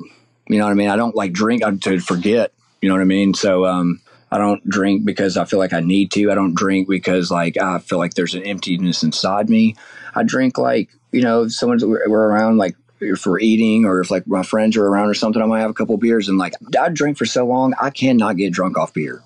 You know what I mean? I don't like drink to forget. You know what I mean? So um, I don't drink because I feel like I need to. I don't drink because like I feel like there's an emptiness inside me. I drink like you know if someone's we're around like if we're eating or if like my friends are around or something, I might have a couple beers and like I drink for so long I cannot get drunk off beer.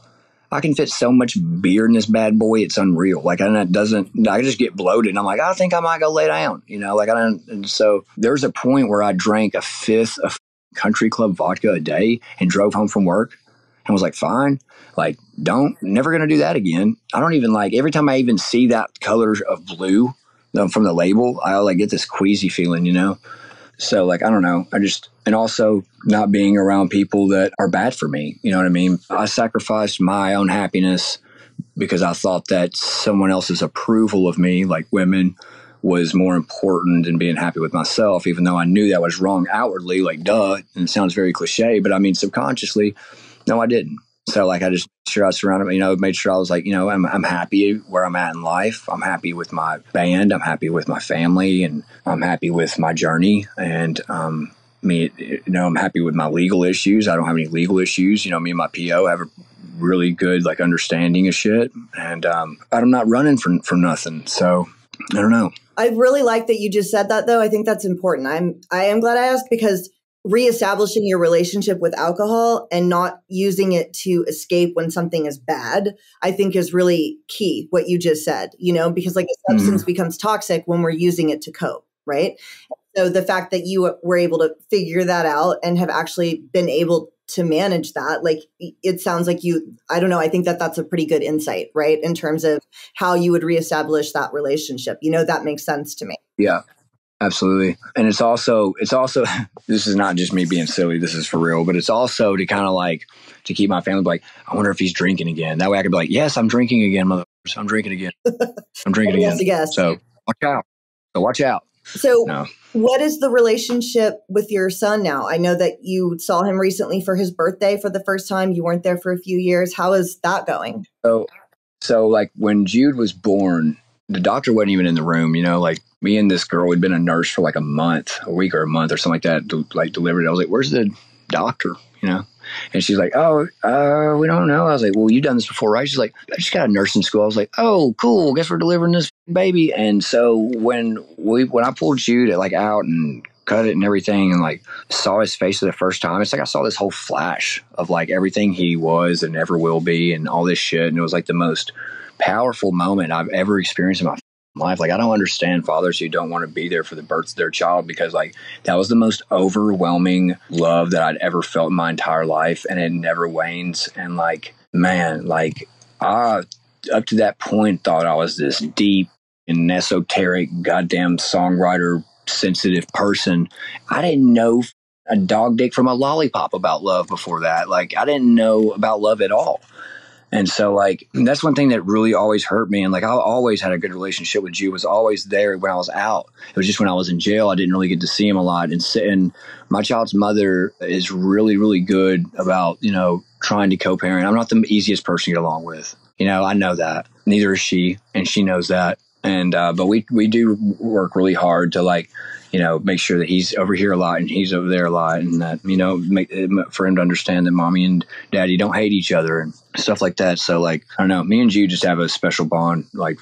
I can fit so much beer in this bad boy. It's unreal. Like, and doesn't, I just get bloated. And I'm like, I think I might go lay down, you know, like I don't, and so there's a point where I drank a fifth of country club vodka a day and drove home from work and was like, fine, like, don't, never going to do that again. I don't even like, every time I even see that color of blue um, from the label, I like get this queasy feeling, you know? So, like, I don't know. I just, and also not being around people that are bad for me. You know what I mean? I sacrificed my own happiness because I thought that someone else's approval of me, like women, was more important than being happy with myself, even though I knew that was wrong outwardly, like duh, and it sounds very cliche, but I mean subconsciously, no, I didn't. So like I just made sure I surrounded, you know, made sure I was like, you know, I'm I'm happy where I'm at in life. I'm happy with my band. I'm happy with my family, and I'm happy with my journey. And um, me, you know, I'm happy with my legal issues. I don't have any legal issues. You know, me and my PO have a really good like understanding of shit, and um, I'm not running for for nothing. So I don't know. I really like that you just said that though. I think that's important. I'm I am glad I asked because reestablishing your relationship with alcohol and not using it to escape when something is bad, I think is really key, what you just said, you know, because like a substance mm-hmm. becomes toxic when we're using it to cope, right? So the fact that you were able to figure that out and have actually been able to manage that, like it sounds like you, I don't know, I think that that's a pretty good insight, right? In terms of how you would reestablish that relationship. You know, that makes sense to me. Yeah. Absolutely. And it's also, it's also, this is not just me being silly. This is for real, but it's also to kind of like, to keep my family like, I wonder if he's drinking again. That way I could be like, yes, I'm drinking again, mother. I'm drinking again. I'm drinking again. yes, So watch out. So watch out. So no. what is the relationship with your son now? I know that you saw him recently for his birthday for the first time. You weren't there for a few years. How is that going? So, so like when Jude was born, the doctor wasn't even in the room, you know, like me and this girl had been a nurse for like a month, a week or a month or something like that, to, like delivered. I was like, where's the doctor? You know? And she's like, oh, uh, we don't know. I was like, well, you've done this before, right? She's like, I just got a nursing school. I was like, oh, cool. Guess we're delivering this baby. And so when we, when I pulled Jude like out and cut it and everything and like saw his face for the first time, it's like I saw this whole flash of like everything he was and ever will be and all this shit. And it was like the most powerful moment I've ever experienced in my life. Like I don't understand fathers who don't want to be there for the birth of their child because like that was the most overwhelming love that I'd ever felt in my entire life and it never wanes. And like, man, like I up to that point thought I was this deep and esoteric goddamn songwriter sensitive person. I didn't know a dog dick from a lollipop about love before that. Like I didn't know about love at all. And so, like, that's one thing that really always hurt me. And like, I always had a good relationship with Jude. Was always there when I was out. It was just when I was in jail, I didn't really get to see him a lot. And and my child's mother is really, really good about you know trying to co-parent. I'm not the easiest person to get along with. You know, I know that. Neither is she, and she knows that. And uh, but we we do work really hard to like you know, make sure that he's over here a lot and he's over there a lot, and that you know, make for him to understand that mommy and daddy don't hate each other and stuff like that. So, like, I don't know, me and you just have a special bond. Like,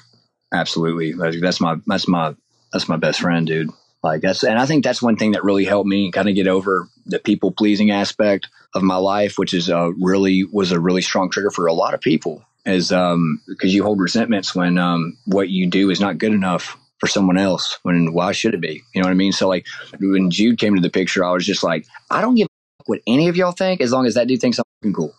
absolutely, like, that's my that's my that's my best friend, dude. Like that's, and I think that's one thing that really helped me kind of get over the people pleasing aspect of my life, which is uh, really was a really strong trigger for a lot of people. Is um because you hold resentments when um what you do is not good enough for someone else when why should it be? You know what I mean? So like when Jude came to the picture, I was just like, I don't give what any of y'all think as long as that dude thinks I'm cool.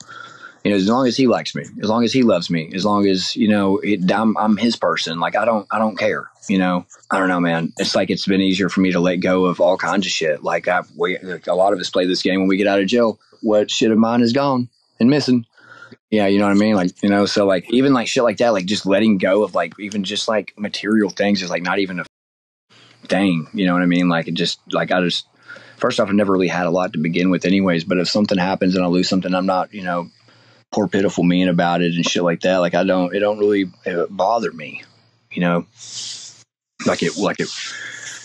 You know, as long as he likes me, as long as he loves me, as long as you know it, I'm, I'm his person. Like I don't, I don't care. You know, I don't know, man. It's like it's been easier for me to let go of all kinds of shit. Like I've, we, a lot of us play this game when we get out of jail. What shit of mine is gone and missing. Yeah, you know what I mean? Like, you know, so like even like shit like that, like just letting go of like even just like material things is like not even a thing. You know what I mean? Like it just like I just first off, I never really had a lot to begin with, anyways. But if something happens and I lose something, I'm not, you know, poor pitiful mean about it and shit like that. Like I don't, it don't really bother me, you know, like it like it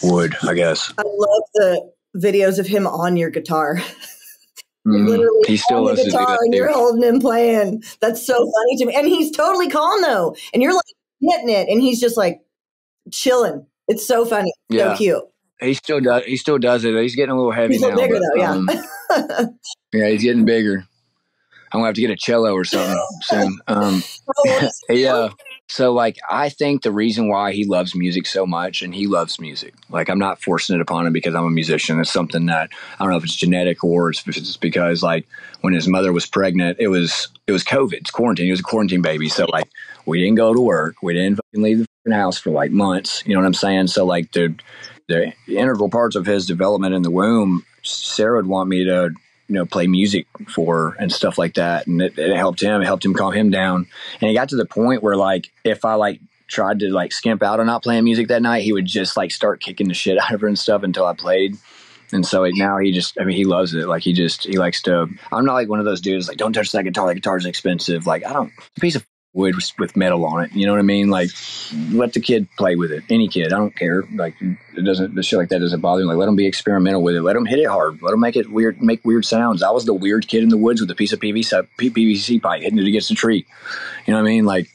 would, I guess. I love the videos of him on your guitar. Mm, literally he still the guitar and you're holding him playing. That's so funny to me. And he's totally calm though. And you're like hitting it and he's just like chilling. It's so funny. Yeah. So cute. He still does he still does it. He's getting a little heavy he's now. bigger but, though, yeah. Um, yeah, he's getting bigger. I'm gonna have to get a cello or something soon. Um, yeah. So like I think the reason why he loves music so much and he loves music. Like I'm not forcing it upon him because I'm a musician. It's something that I don't know if it's genetic or if it's because like when his mother was pregnant, it was it was COVID, it's quarantine. He was a quarantine baby. So like we didn't go to work. We didn't leave the house for like months. You know what I'm saying? So like the the integral parts of his development in the womb, Sarah would want me to you know, play music for and stuff like that. And it, it helped him, it helped him calm him down. And it got to the point where like, if I like tried to like skimp out on not playing music that night, he would just like start kicking the shit out of her and stuff until I played. And so like, now he just, I mean, he loves it. Like he just, he likes to, I'm not like one of those dudes like, don't touch that guitar. That guitar's expensive. Like, I don't, piece of wood with metal on it. You know what I mean? Like, let the kid play with it. Any kid, I don't care. Like, it doesn't. The shit like that doesn't bother me. Like, let them be experimental with it. Let them hit it hard. Let them make it weird. Make weird sounds. I was the weird kid in the woods with a piece of PVC PVC pipe hitting it against a tree. You know what I mean? Like,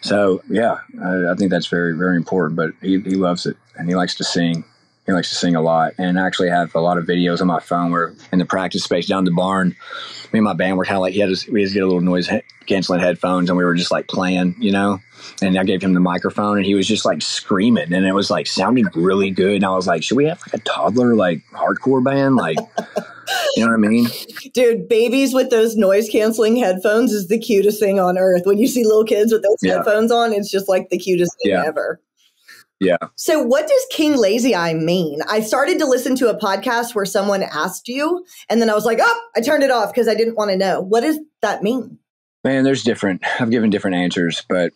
so yeah, I, I think that's very very important. But he he loves it and he likes to sing. He likes to sing a lot and I actually have a lot of videos on my phone where in the practice space down the barn, me and my band were kind of like, he had his, we had to get a little noise canceling headphones and we were just like playing, you know, and I gave him the microphone and he was just like screaming and it was like sounding really good. And I was like, should we have like a toddler, like hardcore band? Like, you know what I mean? Dude, babies with those noise canceling headphones is the cutest thing on earth. When you see little kids with those yeah. headphones on, it's just like the cutest thing yeah. ever. Yeah. So, what does King Lazy Eye mean? I started to listen to a podcast where someone asked you, and then I was like, oh, I turned it off because I didn't want to know. What does that mean? Man, there's different, I've given different answers, but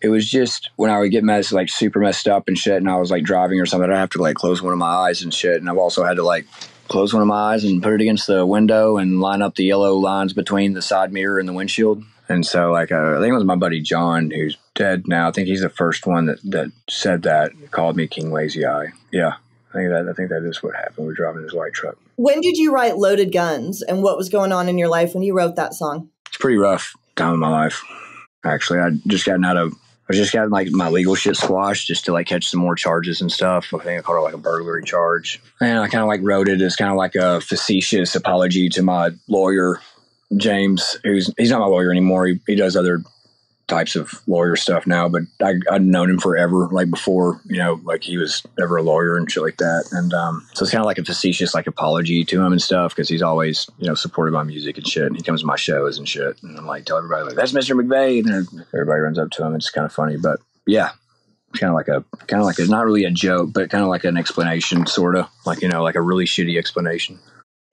it was just when I would get messed, like super messed up and shit, and I was like driving or something, I have to like close one of my eyes and shit. And I've also had to like close one of my eyes and put it against the window and line up the yellow lines between the side mirror and the windshield. And so, like, uh, I think it was my buddy John, who's dead now. I think he's the first one that, that said that, called me King Lazy Eye. Yeah, I think that I think that is what happened. We were driving his white truck. When did you write Loaded Guns, and what was going on in your life when you wrote that song? It's pretty rough time in my life. Actually, I just gotten out of. I was just getting like my legal shit squashed just to like catch some more charges and stuff. I think I called it like a burglary charge, and I kind of like wrote it as kind of like a facetious apology to my lawyer James, who's he's not my lawyer anymore. He, he does other types of lawyer stuff now, but I, I'd known him forever, like before, you know, like he was ever a lawyer and shit like that. And um, so it's kind of like a facetious like apology to him and stuff because he's always, you know, supported my music and shit. And he comes to my shows and shit. And I'm like, tell everybody, like, that's Mr. McVeigh. And everybody runs up to him. It's kind of funny, but yeah. It's kind of like a kind of like a not really a joke, but kind of like an explanation, sort of like you know, like a really shitty explanation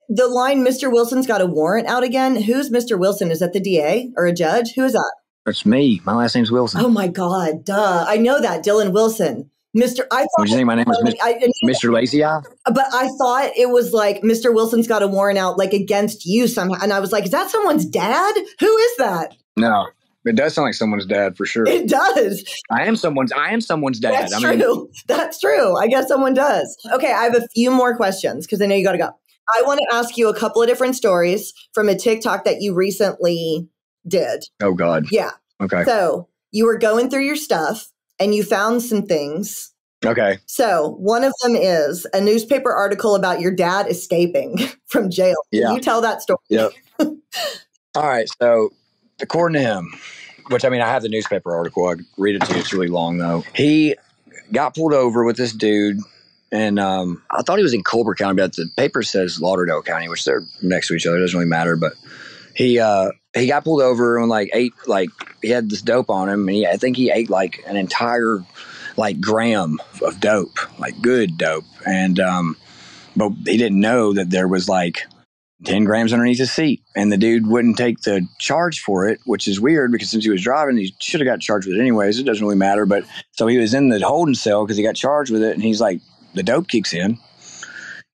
the line Mr. Wilson's got a warrant out again. Who's Mr. Wilson? Is that the DA or a judge? Who is that? That's me. My last name's Wilson. Oh my God. Duh. I know that. Dylan Wilson. Mr. I thought you think my name was Mr. I, Mr. Lazy Eye? But I thought it was like Mr. Wilson's got a warrant out like against you somehow. And I was like, is that someone's dad? Who is that? No. It does sound like someone's dad for sure. It does. I am someone's. I am someone's dad. That's I mean, true. That's true. I guess someone does. Okay, I have a few more questions because I know you got to go. I want to ask you a couple of different stories from a TikTok that you recently did. Oh, God. Yeah. Okay. So you were going through your stuff and you found some things. Okay. So one of them is a newspaper article about your dad escaping from jail. Yeah. You tell that story? Yep. All right. So according to him, which I mean, I have the newspaper article. I read it to you. It's really long though. He got pulled over with this dude and um, I thought he was in Colbert County, but the paper says Lauderdale County, which they're next to each other. It doesn't really matter. But he uh, he got pulled over and like ate like he had this dope on him, and he, I think he ate like an entire like gram of dope, like good dope, and um, but he didn't know that there was like 10 grams underneath his seat. And the dude wouldn't take the charge for it, which is weird because since he was driving, he should have got charged with it anyways. It doesn't really matter. But so he was in the holding cell because he got charged with it. And he's like, the dope kicks in.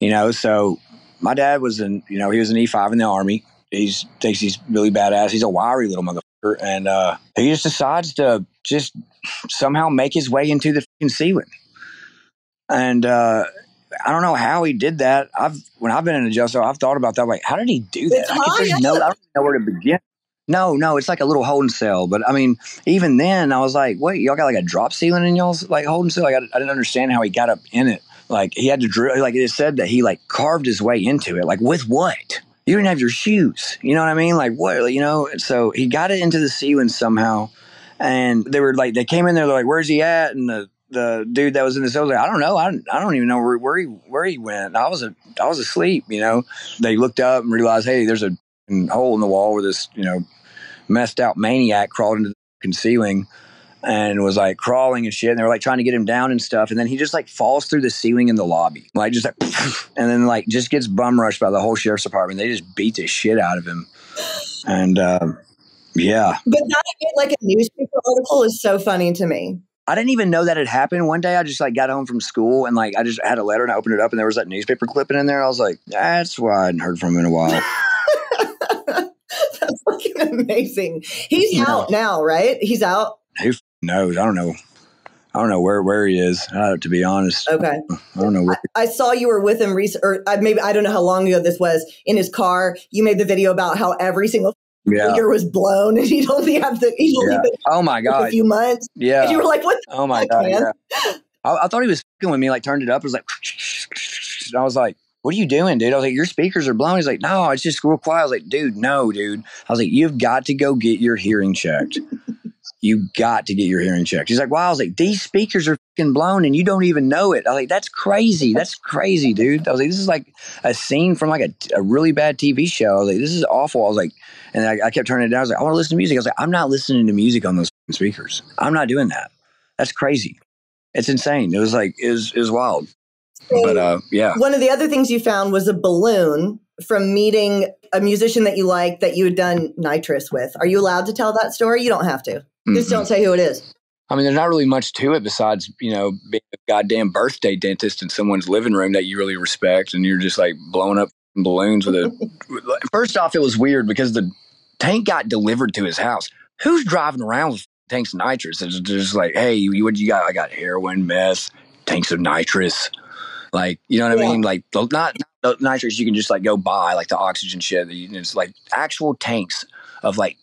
You know, so my dad was in, you know, he was an E5 in the army. He's thinks he's really badass. He's a wiry little motherfucker. And uh, he just decides to just somehow make his way into the ceiling. And uh, I don't know how he did that. I've when I've been in a jail cell, I've thought about that. Like, how did he do that? Like, no, I don't know where to begin. No, no, it's like a little holding cell. But I mean, even then, I was like, wait, y'all got like a drop ceiling in y'all's like holding cell? Like, I, I didn't understand how he got up in it. Like he had to drill. Like it said that he like carved his way into it. Like with what? You didn't have your shoes. You know what I mean? Like what? You know. So he got it into the ceiling somehow, and they were like, they came in there, they're like, "Where's he at?" And the the dude that was in the cell was like, "I don't know. I don't, I don't even know where, where he where he went. I was a, I was asleep." You know. They looked up and realized, hey, there's a hole in the wall where this you know messed out maniac crawled into the ceiling and was like crawling and shit. And they were like trying to get him down and stuff. And then he just like falls through the ceiling in the lobby, like just like, and then like just gets bum rushed by the whole sheriff's department. They just beat the shit out of him. And um, yeah, but not like a newspaper article is so funny to me. I didn't even know that had happened. One day I just like got home from school and like I just had a letter and I opened it up and there was that newspaper clipping in there. I was like, that's why I hadn't heard from him in a while. that's fucking amazing. He's yeah. out now, right? He's out. Who knows? I don't know. I don't know where where he is. Uh, to be honest, okay. I don't know. Where. I, I saw you were with him recently, or uh, maybe I don't know how long ago this was. In his car, you made the video about how every single yeah. figure was blown, and he'd only have the. He'd only yeah. Oh my god! A few months. Yeah. And you were like, "What?" oh my god! Yeah. I, I, thought he was fucking with me. Like turned it up. It was like, and I was like, what are you doing, dude? I was like, your speakers are blown. He's like, no, it's just real quiet. I was like, dude, no, dude. I was like, you've got to go get your hearing checked you got to get your hearing checked. He's like, wow. I was like, these speakers are fucking blown and you don't even know it. I was like, that's crazy. That's crazy, dude. I was like, this is like a scene from like a, a really bad TV show. I was like, this is awful. I was like, and I, I kept turning it down. I was like, I want to listen to music. I was like, I'm not listening to music on those speakers. I'm not doing that. That's crazy. It's insane. It was like, it was, it was wild. But uh, yeah. One of the other things you found was a balloon from meeting a musician that you like that you had done nitrous with. Are you allowed to tell that story? You don't have to. Mm-hmm. Just don't say who it is. I mean, there's not really much to it besides, you know, being a goddamn birthday dentist in someone's living room that you really respect and you're just like blowing up balloons with a. First off, it was weird because the tank got delivered to his house. Who's driving around with tanks of nitrous? It's just like, hey, you, what you got? I got heroin, meth, tanks of nitrous. Like, you know what yeah. I mean? Like, not, not nitrous you can just like go buy, like the oxygen shit. It's like actual tanks of like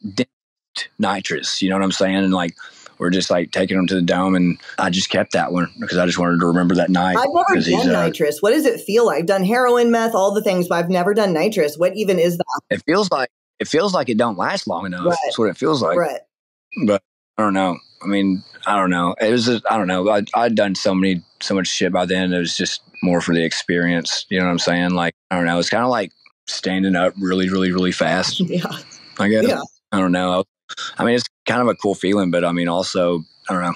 nitrous. You know what I'm saying? And like we're just like taking them to the dome, and I just kept that one because I just wanted to remember that night. I've never done uh, nitrous. What does it feel like? I've done heroin, meth, all the things, but I've never done nitrous. What even is that? It feels like it feels like it don't last long enough. Right. That's what it feels like. Right. But I don't know. I mean, I don't know. It was just, I don't know. I, I'd done so many, so much shit by then. It was just more for the experience. You know what I'm saying? Like, I don't know. It's kind of like standing up really, really, really fast. Yeah. I guess. Yeah. I don't know. I mean, it's kind of a cool feeling, but I mean, also, I don't know.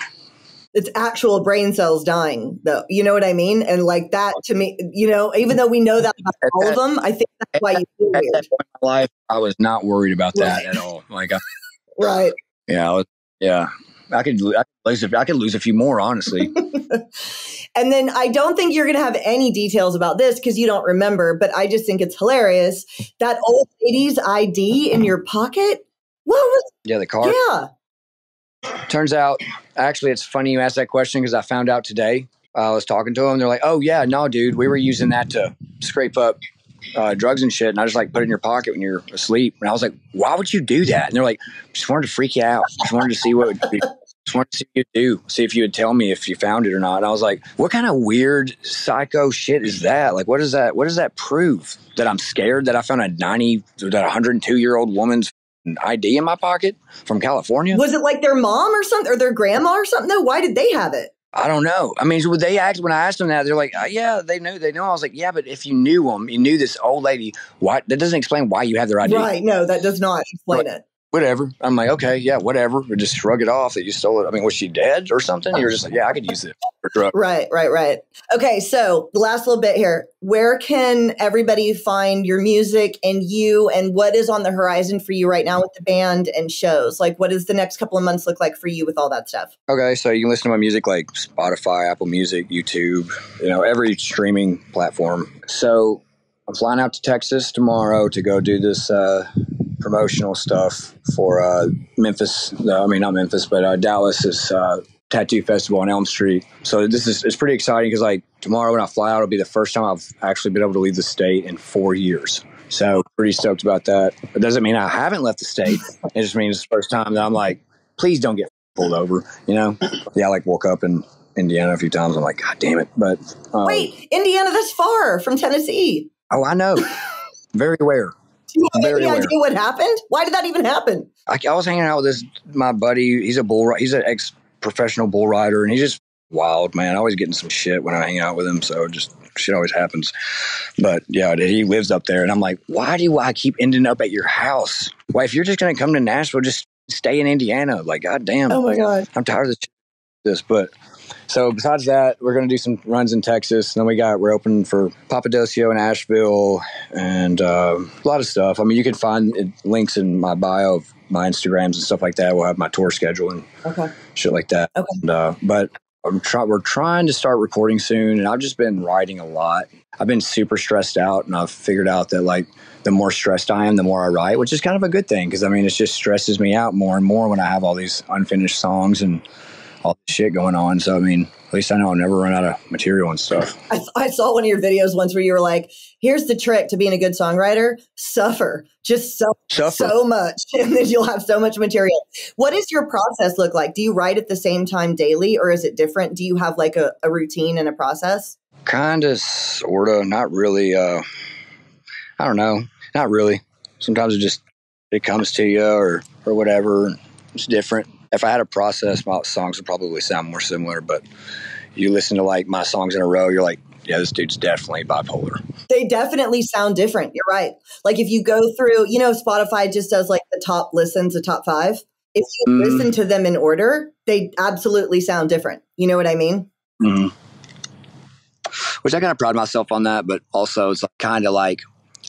It's actual brain cells dying, though. You know what I mean? And like that to me, you know, even though we know that about all of them, I think that's why you feel weird. At my life, I was not worried about that right. at all. Like, I, right? Yeah, I was, yeah. I could, I could lose. I could lose a few more, honestly. and then I don't think you're going to have any details about this because you don't remember. But I just think it's hilarious that old lady's ID in your pocket. What was? Yeah, the car. Yeah. Turns out, actually, it's funny you asked that question because I found out today. Uh, I was talking to them. They're like, "Oh yeah, no, dude, we were using that to scrape up uh, drugs and shit, and I just like put it in your pocket when you're asleep." And I was like, "Why would you do that?" And they're like, "Just wanted to freak you out. Just wanted to see what would be, just wanted to see you do, see if you would tell me if you found it or not." And I was like, "What kind of weird psycho shit is that? Like, what does that? What does that prove? That I'm scared that I found a ninety, that 102 year old woman's ID in my pocket from California. Was it like their mom or something, or their grandma or something? No, why did they have it? I don't know. I mean, would they ask when I asked them that? They're like, oh, "Yeah, they knew. They know." I was like, "Yeah, but if you knew them, you knew this old lady. Why? That doesn't explain why you have their ID." Right? No, that does not explain it whatever. I'm like, okay, yeah, whatever. Or just shrug it off that you stole it. I mean, was she dead or something? You're just like, yeah, I could use it for. Right, right, right. Okay, so the last little bit here. Where can everybody find your music and you and what is on the horizon for you right now with the band and shows? Like what does the next couple of months look like for you with all that stuff? Okay, so you can listen to my music like Spotify, Apple Music, YouTube, you know, every streaming platform. So I'm flying out to Texas tomorrow to go do this uh, promotional stuff for uh, Memphis. Uh, I mean, not Memphis, but uh, Dallas's uh, tattoo festival on Elm Street. So this is it's pretty exciting because like tomorrow when I fly out, it'll be the first time I've actually been able to leave the state in four years. So pretty stoked about that. It doesn't mean I haven't left the state. It just means it's the first time that I'm like, please don't get pulled over. You know? Yeah, I like woke up in Indiana a few times. I'm like, God damn it! But um, wait, Indiana, that's far from Tennessee. Oh, I know. Very aware you have any idea what happened? Why did that even happen? I, I was hanging out with this my buddy. He's a bull. He's an ex professional bull rider, and he's just wild man. Always getting some shit when I hang out with him. So just shit always happens. But yeah, he lives up there, and I'm like, why do I keep ending up at your house? Why, if you're just gonna come to Nashville, just stay in Indiana. Like, god damn. Oh my god, I'm tired of this. But so besides that, we're going to do some runs in Texas. And then we got we're open for Papadosio in Asheville and uh, a lot of stuff. I mean, you can find links in my bio of my Instagrams and stuff like that. We'll have my tour schedule and okay. shit like that. Okay. And, uh, but I'm try- we're trying to start recording soon, and I've just been writing a lot. I've been super stressed out, and I've figured out that like the more stressed I am, the more I write, which is kind of a good thing because I mean it just stresses me out more and more when I have all these unfinished songs and all this shit going on. So I mean, at least I know I'll never run out of material and stuff. I, I, saw one of your videos once where you were like, "Here's the trick to being a good songwriter: suffer, just so suffer. so much, and then you'll have so much material." What does your process look like? Do you write at the same time daily, or is it different? Do you have like a, a routine and a process? Kind of, sort of, not really. Uh, I don't know, not really. Sometimes it just it comes to you or or whatever. It's different if I had a process, my songs would probably sound more similar. But you listen to like my songs in a row, you're like, yeah, this dude's definitely bipolar. They definitely sound different. You're right. Like if you go through, you know, Spotify just does like the top listens, the top five. If you mm. listen to them in order, they absolutely sound different. You know what I mean? Mm. Which I kind of pride myself on that, but also it's kind of like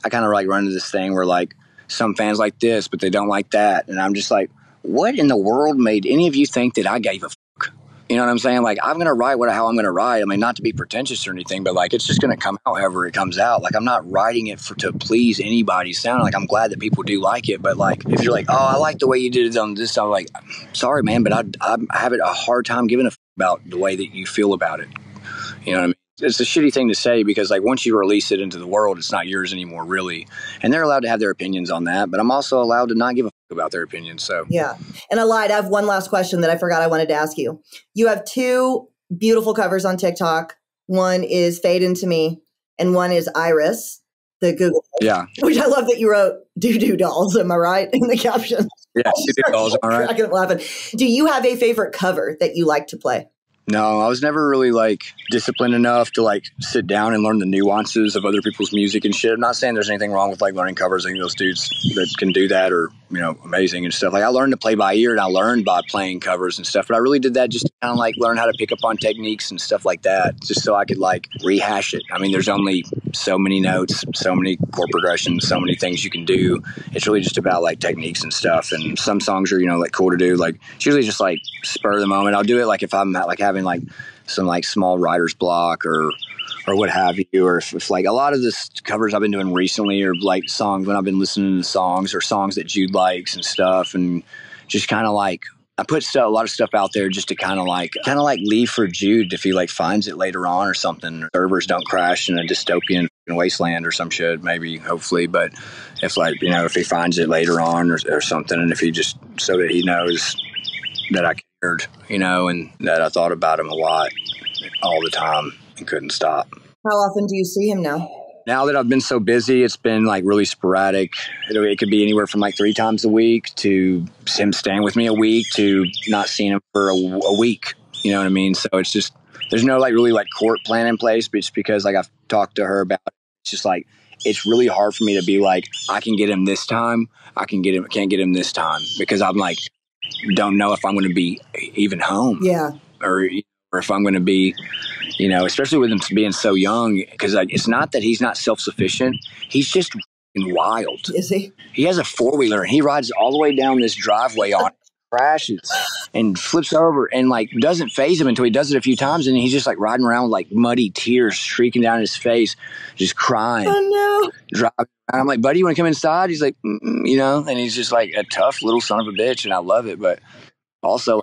I kind of like run into this thing where like some fans like this, but they don't like that, and I'm just like, what in the world made any of you think that I gave a fuck? You know what I'm saying? Like, I'm going to write what, how I'm going to write. I mean, not to be pretentious or anything, but like, it's just going to come out however it comes out. Like, I'm not writing it for to please anybody's sound. Like, I'm glad that people do like it. But like, if you're like, oh, I like the way you did it on this, I'm like, sorry, man, but I, I have it a hard time giving a f- about the way that you feel about it. You know what I mean? it's a shitty thing to say because like once you release it into the world it's not yours anymore really and they're allowed to have their opinions on that but i'm also allowed to not give a fuck about their opinions so. Yeah. And i lied. I have one last question that i forgot i wanted to ask you. You have two beautiful covers on tiktok. One is fade into me and one is iris the google yeah. which i love that you wrote doo doo dolls am i right in the caption? Yeah doo doo dolls all right? Laughing do you have a favorite cover that you like to play no, I was never really like disciplined enough to like sit down and learn the nuances of other people's music and shit. I'm not saying there's anything wrong with like learning covers. I think those dudes that can do that are, you know, amazing and stuff. Like I learned to play by ear and I learned by playing covers and stuff, but I really did that just to kind of like learn how to pick up on techniques and stuff like that, just so I could like rehash it. I mean, there's only so many notes, so many chord progressions, so many things you can do. It's really just about like techniques and stuff. And some songs are, you know, like cool to do. Like it's usually just like spur of the moment. I'll do it like if I'm like having having like some like small writer's block or or what have you, or if, if, like a lot of the covers I've been doing recently are like songs when I've been listening to songs or songs that Jude likes and stuff, and just kind of like I put a lot of stuff out there just to kind of like kind of like leave for Jude if he like finds it later on or something. Servers don't crash in a dystopian wasteland or some shit, maybe hopefully, but if like you know if he finds it later on or, or something, and if he just so that he knows that I you know, and that I thought about him a lot all the time and couldn't stop. How often do you see him now? Now that I've been so busy, it's been like really sporadic. It, it could be anywhere from like three times a week to him staying with me a week to not seeing him for a, a week. You know what I mean? So it's just, there's no like really like court plan in place, but it's because like I've talked to her about it. It's just like, it's really hard for me to be like, I can get him this time. I can get him, can't get him this time because I'm like, don't know if I'm going to be even home. Yeah. Or, or if I'm going to be, you know, especially with him being so young, because it's not that he's not self sufficient. He's just wild. Is he? He has a four wheeler and he rides all the way down this driveway on crashes and flips over and like doesn't phase him until he does it a few times and he's just like riding around with like muddy tears streaking down his face, just crying. Oh no! Driving. I'm like, buddy, you want to come inside? He's like, you know, and he's just like a tough little son of a bitch, and I love it. But also,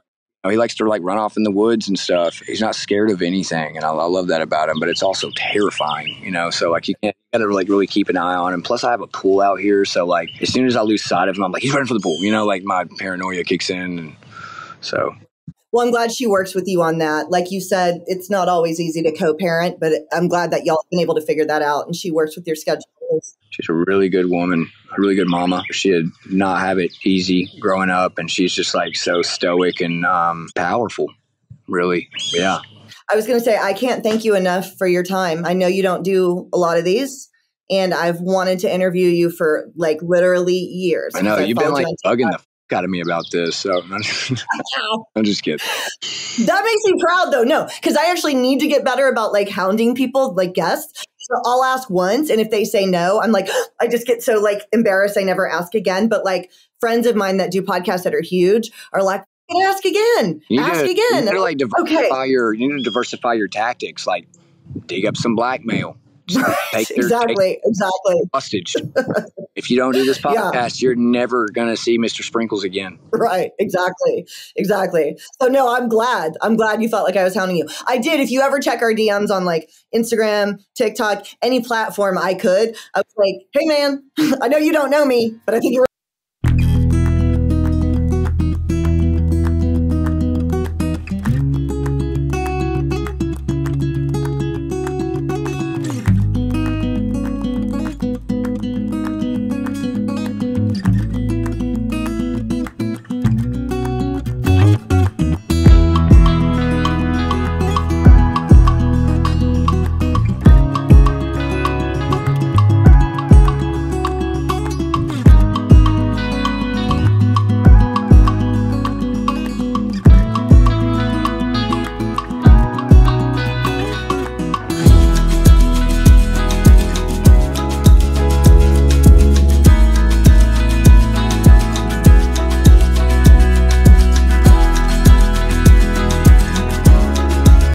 he likes to like run off in the woods and stuff. He's not scared of anything, and I, I love that about him. But it's also terrifying, you know. So like you can't you gotta like really keep an eye on him. Plus, I have a pool out here, so like as soon as I lose sight of him, I'm like he's running for the pool. You know, like my paranoia kicks in, and so. Well, I'm glad she works with you on that. Like you said, it's not always easy to co-parent, but I'm glad that y'all have been able to figure that out, and she works with your schedule. She's a really good woman, a really good mama. She did not have it easy growing up, and she's just like so stoic and um, powerful. Really, yeah. I was going to say, I can't thank you enough for your time. I know you don't do a lot of these, and I've wanted to interview you for like literally years. I know you've been like bugging the f- out of me about this, so I'm just, I'm just kidding. That makes me proud though. No, because I actually need to get better about like hounding people, like guests. So I'll ask once, and if they say no, I'm like, I just get so like embarrassed. I never ask again. But like friends of mine that do podcasts that are huge are like, "Can ask again, You ask to, again. You need to like diversify Okay. your. You need to diversify your tactics. Like dig up some blackmail. Just take their take exactly, exactly. hostage. if you don't do this Yeah. podcast, you're never gonna see Mr. Sprinkles again. Right, exactly, exactly. So no, I'm glad. I'm glad you felt like I was hounding you. I did. If you ever check our DMs on like Instagram, TikTok, any platform I could, I was like, "Hey, man, I know you don't know me, but I think you're